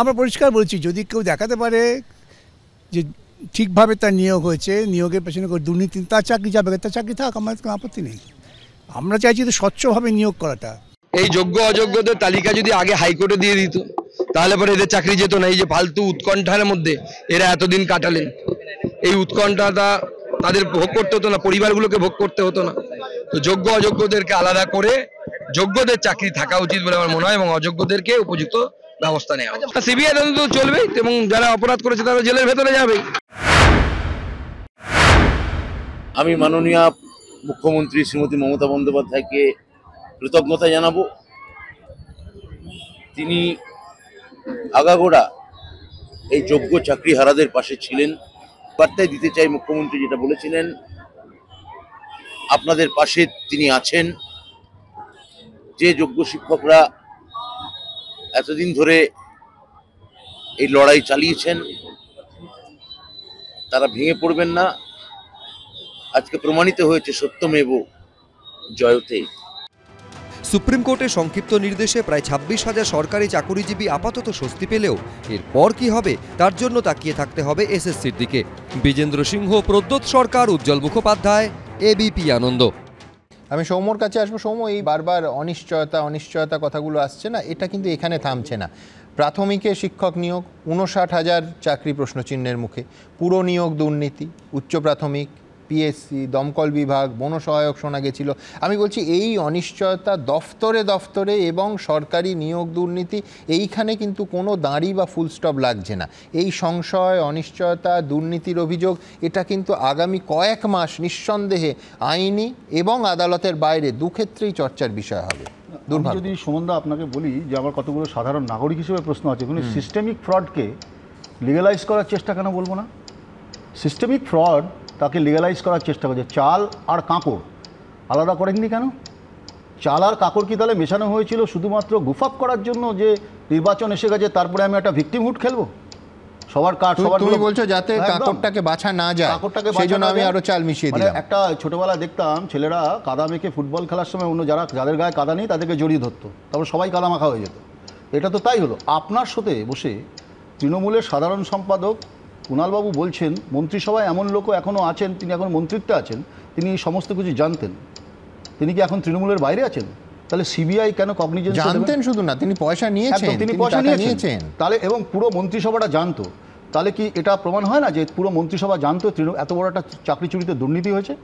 আমরা পরিষ্কার বলছি যদি কেউ দেখাতে পারে যে ঠিকভাবে তার নিয়োগ হয়েছে নিয়োগের পেছনে দুর্নীতি তার চাকরি যাবে তার চাকরি থাক আমাদের কোনো আপত্তি নেই। আমরা চাইছি তো স্বচ্ছভাবে নিয়োগ করাটা। এই যোগ্য অযোগ্যদের তালিকা যদি আগে হাইকোর্টে দিয়ে দিত তাহলে পরে এদের চাকরি যেত না, এই যে ফালতু উৎকণ্ঠার মধ্যে এরা এতদিন কাটালেন। এই উৎকণ্ঠাটা তাদের ভোগ করতে হতো না, পরিবারগুলোকে ভোগ করতে হতো না। তো যোগ্য অযোগ্যদেরকে আলাদা করে যোগ্যদের চাকরি থাকা উচিত বলে আমার মনে হয় এবং অযোগ্যদেরকে উপযুক্ত ব্যবস্থা নেওয়া সিবিআই তদন্ত চলবে এবং যারা অপরাধ করেছে তারা জেলের ভেতরে যাবেই। আমি মাননীয় মুখ্যমন্ত্রী শ্রীমতী মমতা বন্দ্যোপাধ্যায়কে কৃতজ্ঞতা জানাব। তিনি আগাগোড়া এই যোগ্য চাকরিহারাদের পাশে ছিলেন। বার্তায় দিতে চাই মুখ্যমন্ত্রী যেটা বলেছিলেন, আপনাদের পাশে তিনি আছেন। যে যোগ্য শিক্ষকরা এতদিন ধরে এই লড়াই চালিয়েছেন, তারা ভেঙে পড়বেন না। আজকে প্রমাণিত হয়েছে সত্যমেব জয়তে। সুপ্রিম কোর্টের সংক্ষিপ্ত নির্দেশে প্রায় ছাব্বিশ হাজার সরকারি চাকুরিজীবী আপাতত স্বস্তি পেলেও এরপর কি হবে, তার জন্য তাকিয়ে থাকতে হবে এসএসসির দিকে। বিজেন্দ্র সিংহ প্রদ্যোৎ সরকার, উজ্জ্বল মুখোপাধ্যায়, এবিপি আনন্দ। আমি সৌম্যর কাছে আসব। সৌম্য, এই বারবার অনিশ্চয়তা অনিশ্চয়তা কথাগুলো আসছে না, এটা কিন্তু এখানে থামছে না। প্রাথমিকে শিক্ষক নিয়োগ উনষাট হাজার চাকরি প্রশ্নচিহ্নের মুখে। পুরো নিয়োগ দুর্নীতি, উচ্চ প্রাথমিক পিএসসি দমকল বিভাগ বনসহায়ক শোনা গেছিল। আমি বলছি এই অনিশ্চয়তা দফতরে দফতরে এবং সরকারি নিয়োগ দুর্নীতি এইখানে কিন্তু কোনো দাঁড়ি বা ফুল স্টপ লাগছে না। এই সংশয় অনিশ্চয়তা দুর্নীতির অভিযোগ এটা কিন্তু আগামী কয়েক মাস নিঃসন্দেহে আইনি এবং আদালতের বাইরে দুক্ষেত্রেই চর্চার বিষয় হবে। যদি সুমনদা আপনাকে বলি যে আমার কতগুলো সাধারণ নাগরিক হিসেবে প্রশ্ন আছে কিন্তু সিস্টেমিক ফ্রডকে লিগালাইজ করার চেষ্টা কেন বলব না? সিস্টেমিক ফ্রড তাকে লিগালাইজ করার চেষ্টা করছে। চাল আর কাঁকড়। আলাদা করেননি কেন? চাল আর কাঁকড় কি তাহলে মেশানো হয়েছিল শুধুমাত্র গুফাপ করার জন্য যে নির্বাচন এসে গেছে তারপরে আমি একটা ভিক্টিমহুড খেলব? সবার তুমি- সবার তুমি বলছো যাতে কাকড়টাকে বাঁচা না যায়। কাকড়টাকে সেই জন্য আমি। আরও চাল মিশিয়ে মানে দিলাম। একটা ছোটবেলায় দেখতাম ছেলেরা কাদা মেখে ফুটবল খেলার সময় অন্য যারা যাদের গায়ে কাদা নেই তাদেরকে জড়িয়ে ধরতো। তারপর সবাই কাদা মাখা হয়ে যেত। এটা তো তাই হলো। আপনার সাথে বসে তৃণমূলের সাধারণ সম্পাদক কুণালবাবু বলছেন মন্ত্রিসভায় এমন লোকও এখনও আছেন তিনি এখন মন্ত্রিত্বে আছেন তিনি সমস্ত কিছু জানতেন। তিনি কি এখন তৃণমূলের বাইরে আছেন? তাহলে সিবিআই কেন কগনিজেন্স জানতেন শুধু না তিনি পয়সা নিয়েছেন তিনি পয়সা নিয়েছেন। তাহলে এবং পুরো মন্ত্রিসভাটা জানতো। তাহলে কি এটা প্রমাণ হয় না যে পুরো মন্ত্রিসভা জানতো তৃণ- এত বড় একটা চাকরি চুরিতে দুর্নীতি হয়েছে?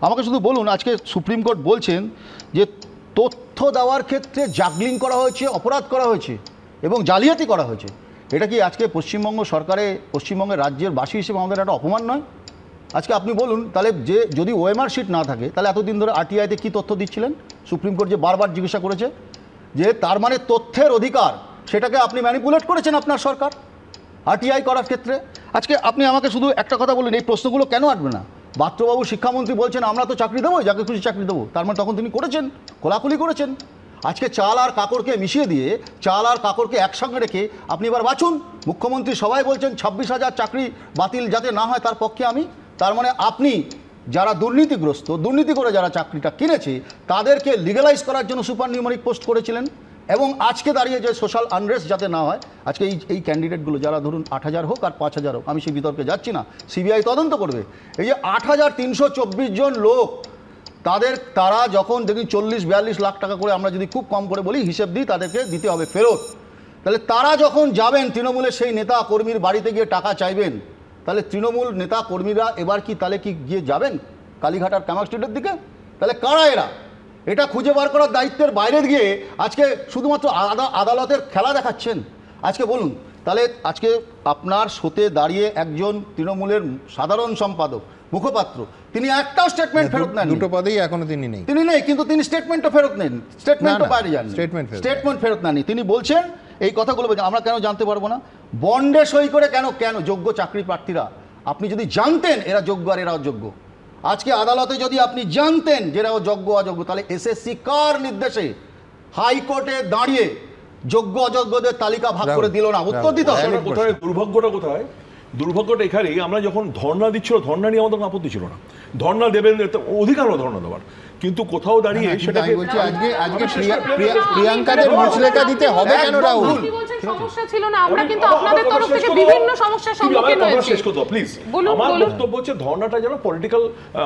আমাকে শুধু বলুন আজকে সুপ্রিম কোর্ট বলছেন যে তথ্য দেওয়ার ক্ষেত্রে জাগলিং করা হয়েছে অপরাধ করা হয়েছে এবং জালিয়াতি করা হয়েছে। এটা কি আজকে পশ্চিমবঙ্গ সরকারে, পশ্চিমবঙ্গের রাজ্যের বাসী হিসেবে আমাদের একটা অপমান নয়? আজকে আপনি বলুন, তাহলে যে, যদি ওএমআর শিট না থাকে, তাহলে এতদিন ধরে আরটিআইতে কী তথ্য দিচ্ছিলেন? সুপ্রিম কোর্ট যে বারবার জিজ্ঞাসা করেছে, যে তার মানে তথ্যের অধিকার, সেটাকে আপনি ম্যানিপুলেট করেছেন আপনার সরকার আরটিআই করার ক্ষেত্রে? আজকে আপনি আমাকে শুধু একটা কথা বলুন, এই প্রশ্নগুলো কেন আসবে না? বাত্রবাবু, শিক্ষামন্ত্রী বলছেন, আমরা তো চাকরি দেবো যাকে খুশি চাকরি দেবো। তার মানে তখন তিনি করেছেন, খোলাখুলি করেছেন। আজকে চাল আর কাকড়কে মিশিয়ে দিয়ে চাল আর কাকড়কে একসঙ্গে রেখে আপনি এবার বাঁচুন। মুখ্যমন্ত্রী সবাই বলছেন ছাব্বিশ হাজার চাকরি বাতিল যাতে না হয় তার পক্ষে আমি। তার মানে আপনি যারা দুর্নীতিগ্রস্ত, দুর্নীতি করে যারা চাকরিটা কিনেছে, তাদেরকে লিগালাইজ করার জন্য সুপার নিউমারিক পোস্ট করেছিলেন এবং আজকে দাঁড়িয়ে যে সোশ্যাল আনরেস্ট যাতে না হয়, আজকে এই এই ক্যান্ডিডেটগুলো যারা ধরুন আট হাজার হোক আর পাঁচ হাজার হোক, আমি সেই বিতর্কে যাচ্ছি না। সিবিআই তদন্ত করবে। এই যে আট হাজার তিনশো চব্বিশ জন লোক তাদের, তারা যখন দেখি চল্লিশ, বিয়াল্লিশ লাখ টাকা করে আমরা যদি খুব কম করে বলি, হিসেব দিই, তাদেরকে দিতে হবে ফেরত। তাহলে তারা যখন যাবেন, তৃণমূলের সেই নেতা কর্মীর বাড়িতে গিয়ে টাকা চাইবেন, তাহলে তৃণমূল নেতা কর্মীরা এবার কি তাহলে কি গিয়ে যাবেন? কালীঘাট আর কামাক স্ট্রিটের দিকে? তাহলে কারা এরা? এটা খুঁজে বার করার দায়িত্বের বাইরে গিয়ে আজকে শুধুমাত্র আদা- আদালতের খেলা দেখাচ্ছেন। আজকে বলুন, তাহলে আজকে আপনার শোতে দাঁড়িয়ে একজন তৃণমূলের সাধারণ সম্পাদক, মুখপাত্র তিনি একটাও স্টেটমেন্ট ফেরত নেন দুটো পদেই এখনও তিনি নেই। তিনি নেই কিন্তু তিনি স্টেটমেন্টও ফেরত নেন। স্টেটমেন্টও বাইরে যান ফেরত স্টেটমেন্ট ফেরত নেননি। তিনি বলছেন এই কথাগুলো বলছেন আমরা কেন জানতে পারব না? বন্ডে সই করে কেন কেন? যোগ্য চাকরি প্রার্থীরা। আপনি যদি জানতেন এরা যোগ্য আর এরা অযোগ্য আজকে আদালতে যদি আপনি জানতেন যে এরা যোগ্য অযোগ্য তাহলে এসএসসি কার নির্দেশে হাইকোর্টে দাঁড়িয়ে যোগ্য অযোগ্যদের তালিকা ভাগ করে দিল না? উত্তর দিতে হবে কোথায়? দুর্ভাগ্যটা কোথায়? দুর্ভাগ্যটা এখানেই আমরা যখন ধর্ণা দিচ্ছিল ধর্ণা নিয়ে আমাদের আপত্তি ছিল না। ধর্ণা দেবেন অধিকারও ধর্ণা দেওয়ার। কিন্তু কোথাও দাঁড়িয়ে হ্যাঁ, সেটাকে আমি বলছি আজকে আজকে প্রিয়া- প্রিয়া- প্রিয়াঙ্কাদের মুচলেকা দিতে হবে কেন রাহুল? সমস্যা ছিল না। আমরা কিন্তু আপনাদের তরফ থেকে বিভিন্ন সমস্যার সম্মুখীন হয়েছি। শেষ করতে প্লিজ আমার বক্তব্য হচ্ছে ধর্ণাটা যেন পলিটিক্যাল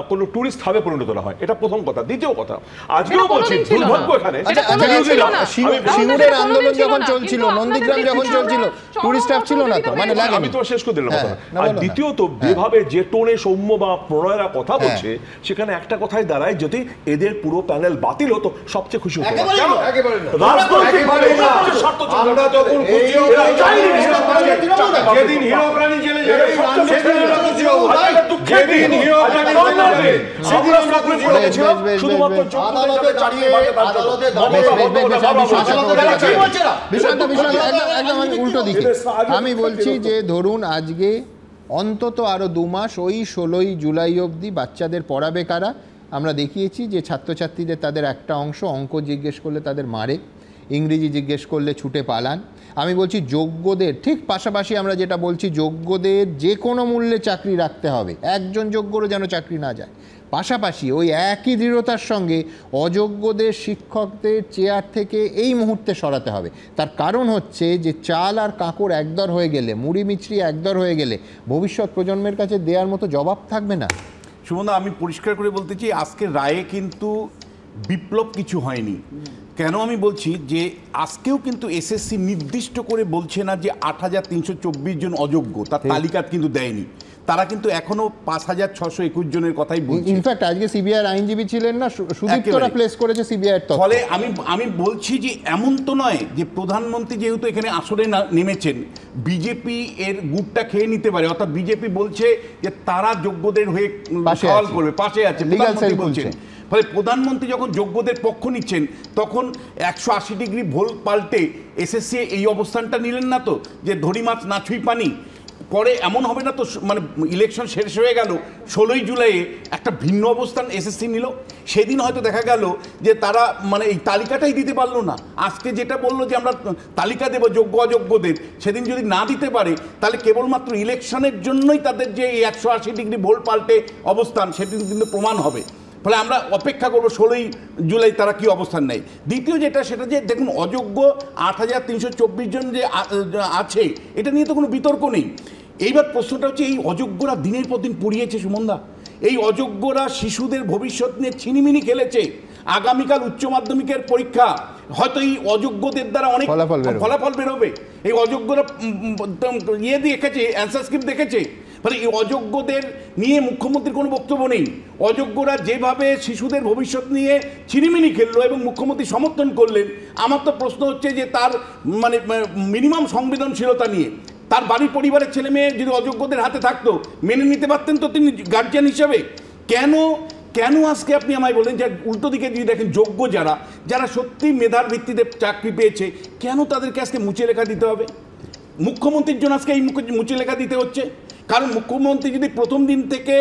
কোনো টুরিস্ট হাবে পরিণত না হয়। এটা প্রথম কথা। দ্বিতীয় কথা আজকেও বলছি ছিল দুর্ভাগ্য এখানে। এটা কোনোদিন ছিল না। সিঙ্গুর- রাহুল সিঙ্গুরের আন্দোলন যখন চলছিল নন্দীগ্রাম যখন চলছিল টুরিস্ট স্টাফ ছিল না তো মানে লাগে আমি তো শেষ করে দিলাম হ্যাঁ, কথা। না, আর দ্বিতীয়ত যেভাবে যে টোনে সৌম্য বা প্রণয়রা কথা বলছে সেখানে একটা কথাই দাঁড়ায় যদি এদের পুরো প্যানেল বাতিল হতো সবচেয়ে খুশি হতো। আমি বলছি যে ধরুন আজকে অন্তত আরও দু মাস ওই ষোলোই জুলাই অবধি বাচ্চাদের পড়াবে কারা আমরা দেখিয়েছি যে ছাত্রছাত্রীদের তাদের একটা অংশ অঙ্ক জিজ্ঞেস করলে তাদের মারে, ইংরেজি জিজ্ঞেস করলে ছুটে পালান। আমি বলছি যোগ্যদের, ঠিক পাশাপাশি আমরা যেটা বলছি যোগ্যদের যে কোনো মূল্যে চাকরি রাখতে হবে। একজন যোগ্যরও যেন চাকরি না যায়। পাশাপাশি ওই একই দৃঢ়তার সঙ্গে অযোগ্যদের শিক্ষকদের চেয়ার থেকে এই মুহূর্তে সরাতে হবে। তার কারণ হচ্ছে যে চাল আর কাঁকড় একদর হয়ে গেলে, মুড়ি মিছরি একদর হয়ে গেলে ভবিষ্যৎ প্রজন্মের কাছে দেওয়ার মতো জবাব থাকবে না। সুমন্দা আমি পরিষ্কার করে বলতে চাই আজকের রায়ে কিন্তু বিপ্লব কিছু হয়নি। কেন আমি বলছি যে আজকেও কিন্তু এসএসসি নির্দিষ্ট করে বলছে না যে আট হাজার তিনশো চব্বিশ জন অযোগ্য তার তালিকা কিন্তু দেয়নি। তারা কিন্তু এখনও পাঁচ হাজার ছশো একুশ জনের কথাই বলছে। ইনফ্যাক্ট আজকে সিবিআই আইনজীবী ছিলেন না সুদীপ্তরা প্লেস করেছে সিবিআই ফলে আমি আমি বলছি যে এমন তো নয় যে প্রধানমন্ত্রী যেহেতু এখানে আসরে নেমেছেন বিজেপি এর গুড়টা খেয়ে নিতে পারে। অর্থাৎ বিজেপি বলছে যে তারা যোগ্যদের হয়ে সওয়াল করবে পাশে আছে। বলছেন। ফলে প্রধানমন্ত্রী যখন যোগ্যদের পক্ষ নিচ্ছেন তখন একশো আশি ডিগ্রি ভোল পাল্টে এসএসসি এই অবস্থানটা নিলেন না তো? যে ধরি মাছ না ছুঁই পানি। পরে এমন হবে না তো মানে ইলেকশন শেষ হয়ে গেল, ষোলোই জুলাইয়ে একটা ভিন্ন অবস্থান এসএসসি নিল। সেদিন হয়তো দেখা গেল যে তারা মানে এই তালিকাটাই দিতে পারল না। আজকে যেটা বলল যে আমরা তালিকা দেবো, যোগ্য, অযোগ্যদের, সেদিন যদি না দিতে পারে, তাহলে কেবলমাত্র ইলেকশনের জন্যই তাদের যে এই একশো আশি ডিগ্রি ভোল পাল্টে অবস্থান, সেদিন কিন্তু প্রমাণ হবে। ফলে আমরা অপেক্ষা করব ষোলোই জুলাই তারা কি অবস্থান নেয়। দ্বিতীয় যেটা, সেটা যে দেখুন, অযোগ্য আট হাজার তিনশো চব্বিশ জন যে আছে, এটা নিয়ে তো কোনো বিতর্ক নেই। এইবার প্রশ্নটা হচ্ছে এই অযোগ্যরা দিনের পর দিন পড়িয়েছে সুমনদা? এই অযোগ্যরা শিশুদের ভবিষ্যৎ নিয়ে ছিনিমিনি খেলেছে। আগামীকাল উচ্চ মাধ্যমিকের পরীক্ষা। হয়তো এই অযোগ্যদের দ্বারা অনেক ফলাফল বেরোবে। ফলাফল বেরোবে। এই অযোগ্যরা ইয়ে দেখেছে অ্যান্সার স্ক্রিপ্ট দেখেছে। মানে এই অযোগ্যদের নিয়ে মুখ্যমন্ত্রীর কোনো বক্তব্য নেই। অযোগ্যরা যেভাবে শিশুদের ভবিষ্যৎ নিয়ে ছিনিমিনি খেললো এবং মুখ্যমন্ত্রী সমর্থন করলেন আমার তো প্রশ্ন হচ্ছে যে তার মানে মিনিমাম সংবেদনশীলতা নিয়ে। তার বাড়ির পরিবারের ছেলে মেয়ে যদি অযোগ্যদের হাতে থাকতো, মেনে নিতে পারতেন তো তিনি গার্জিয়ান হিসাবে। কেন কেন আজকে আপনি আমায় বলেন যে উল্টো দিকে যদি দেখেন যোগ্য যারা যারা সত্যি মেধার ভিত্তিতে চাকরি পেয়েছে, কেন তাদেরকে আজকে মুছে লেখা দিতে হবে? মুখ্যমন্ত্রীর জন্য আজকে এই মুখে মুছে লেখা দিতে হচ্ছে। কারণ মুখ্যমন্ত্রী যদি প্রথম দিন থেকে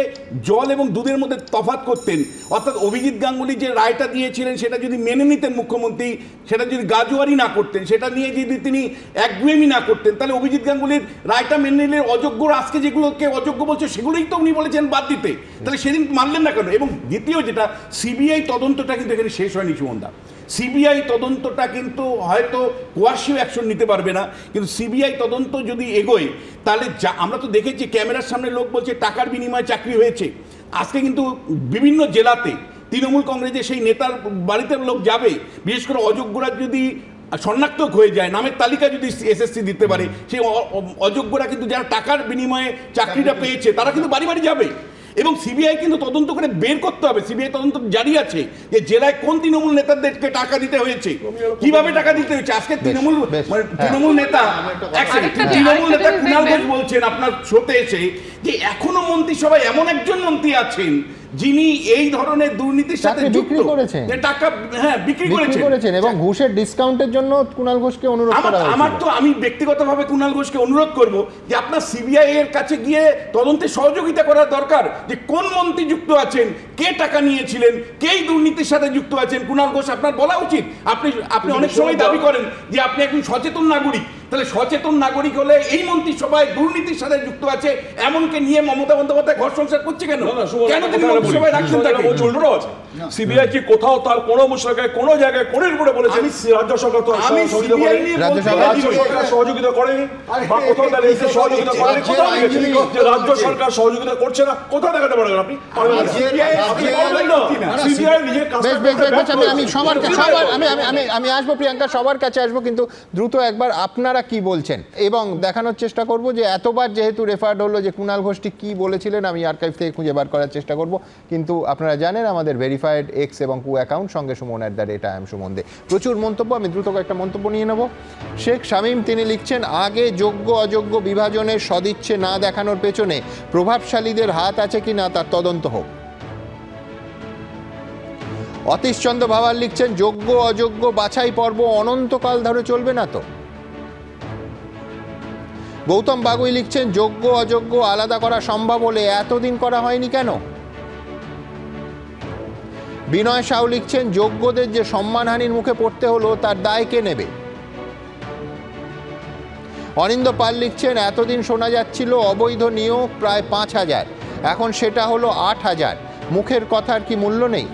জল এবং দুধের মধ্যে তফাৎ করতেন, অর্থাৎ অভিজিৎ গাঙ্গুলি যে রায়টা দিয়েছিলেন সেটা যদি মেনে নিতেন মুখ্যমন্ত্রী, সেটা যদি গাজুয়ারি না করতেন, সেটা নিয়ে যদি তিনি একগুয়েমি না করতেন, তাহলে অভিজিৎ গাঙ্গুলির রায়টা মেনে নিলে অযোগ্য আজকে যেগুলোকে অযোগ্য বলছে সেগুলোই তো উনি বলেছেন বাদ দিতে। তাহলে সেদিন মানলেন না কেন? এবং দ্বিতীয় যেটা, সিবিআই তদন্তটা কিন্তু এখানে শেষ হয়নি সুমনদা সিবিআই তদন্তটা কিন্তু হয়তো কোয়ার্সিভ অ্যাকশন নিতে পারবে না। কিন্তু সিবিআই তদন্ত যদি এগোয় তাহলে যা আমরা তো দেখেছি ক্যামেরার সামনে লোক বলছে টাকার বিনিময়ে চাকরি হয়েছে। আজকে কিন্তু বিভিন্ন জেলাতে তৃণমূল কংগ্রেসের সেই নেতার বাড়িতে লোক যাবে বিশেষ করে অযোগ্যরা যদি শনাক্ত হয়ে যায় নামের তালিকা যদি এসএসসি দিতে পারে সেই অযোগ্যরা কিন্তু যারা টাকার বিনিময়ে চাকরিটা পেয়েছে তারা কিন্তু বাড়ি বাড়ি যাবে। এবং সিবিআই কিন্তু তদন্ত করে বের করতে হবে। সিবিআই তদন্ত জারি আছে যে জেলায় কোন তৃণমূল নেতাদেরকে টাকা দিতে হয়েছে কীভাবে টাকা দিতে হয়েছে? আজকে তৃণমূল মানে তৃণমূল নেতা তৃণমূল নেতা কুণাল ঘোষ বলছেন আপনার শোতে এসে যে এখনও মন্ত্রিসভায় এমন একজন মন্ত্রী আছেন যিনি এই ধরনের দুর্নীতির সাথে যুক্ত। করেছেন। টাকা হ্যাঁ বিক্রি করেছেন। করেছেন এবং ঘুষের ডিসকাউন্টের জন্য কুণাল ঘোষকে অনুরোধ আমার করা আমার তো আমি ব্যক্তিগতভাবে কুণাল ঘোষকে অনুরোধ করব যে আপনার সিবিআই এর কাছে গিয়ে তদন্তে সহযোগিতা করা দরকার। যে কোন মন্ত্রী যুক্ত আছেন কে টাকা নিয়েছিলেন কেই দুর্নীতির সাথে যুক্ত আছেন কুণাল ঘোষ আপনার বলা উচিত। আপনি আপনি অনেক সময় দাবি করেন যে আপনি একজন সচেতন নাগরিক। তাহলে সচেতন নাগরিক হলে এই মন্ত্রিসভায় দুর্নীতির সাথে যুক্ত আছে এমনকে নিয়ে মমতা বন্দ্যোপাধ্যায় ঘর সংসার করছে কেন? কেন তিনি মন্ত্রিসভায় রাখছেন তাকে? আছে সিবিআই কি কোথাও তার কোনো কোনো জায়গায় কোন রিপোর্টে বলেছে? রাজ্য সরকার তো আমি সহযোগিতা নিয়ে রাজ্য সরকার- সহযোগিতা করেনি বা কোথাও তার এসে সহযোগিতা করেনি? কোথাও যে রাজ্য সরকার সহযোগিতা করছে না কোথাও দেখাতে পারবেন আপনি? সিবিআই কাজটা সবার আমি আমি আমি আসব প্রিয়াঙ্কা সবার কাছে আসব কিন্তু দ্রুত একবার আপনারা কি বলছেন? এবং দেখানোর চেষ্টা করব যে এতবার যেহেতু রেফার্ড হলো যে কুণাল ঘোষটি কি বলেছিলেন, আমি আর্কাইভ থেকে খুঁজে বার করার চেষ্টা করব। কিন্তু আপনারা জানেন আমাদের ভেরিফাইড এক্স এবং কু অ্যাকাউন্ট সঙ্গে Suman at the rate I M Suman Dey. প্রচুর মন্তব্য, আমি দ্রুত একটা মন্তব্য নিয়ে নেব। শেখ শামীম তিনি লিখছেন, আগে যোগ্য, অযোগ্য বিভাজনের সদিচ্ছে না দেখানোর পেছনে প্রভাবশালীদের হাত আছে কি না তার তদন্ত হোক। অতীশচন্দ্র ভাবার লিখছেন, যোগ্য, অযোগ্য বাছাই পর্ব অনন্তকাল ধরে চলবে না তো? গৌতম বাগুই লিখছেন, যোগ্য, অযোগ্য, আলাদা করা সম্ভব হলে এতদিন করা হয়নি কেন? বিনয় সাউ লিখছেন, যোগ্যদের যে সম্মানহানির মুখে পড়তে হলো, তার দায় কে নেবে? অনিন্দ পাল লিখছেন, এতদিন শোনা যাচ্ছিল অবৈধ নিয়োগ প্রায় পাঁচ হাজার। এখন সেটা হলো আট হাজার। মুখের কথার কি মূল্য নেই?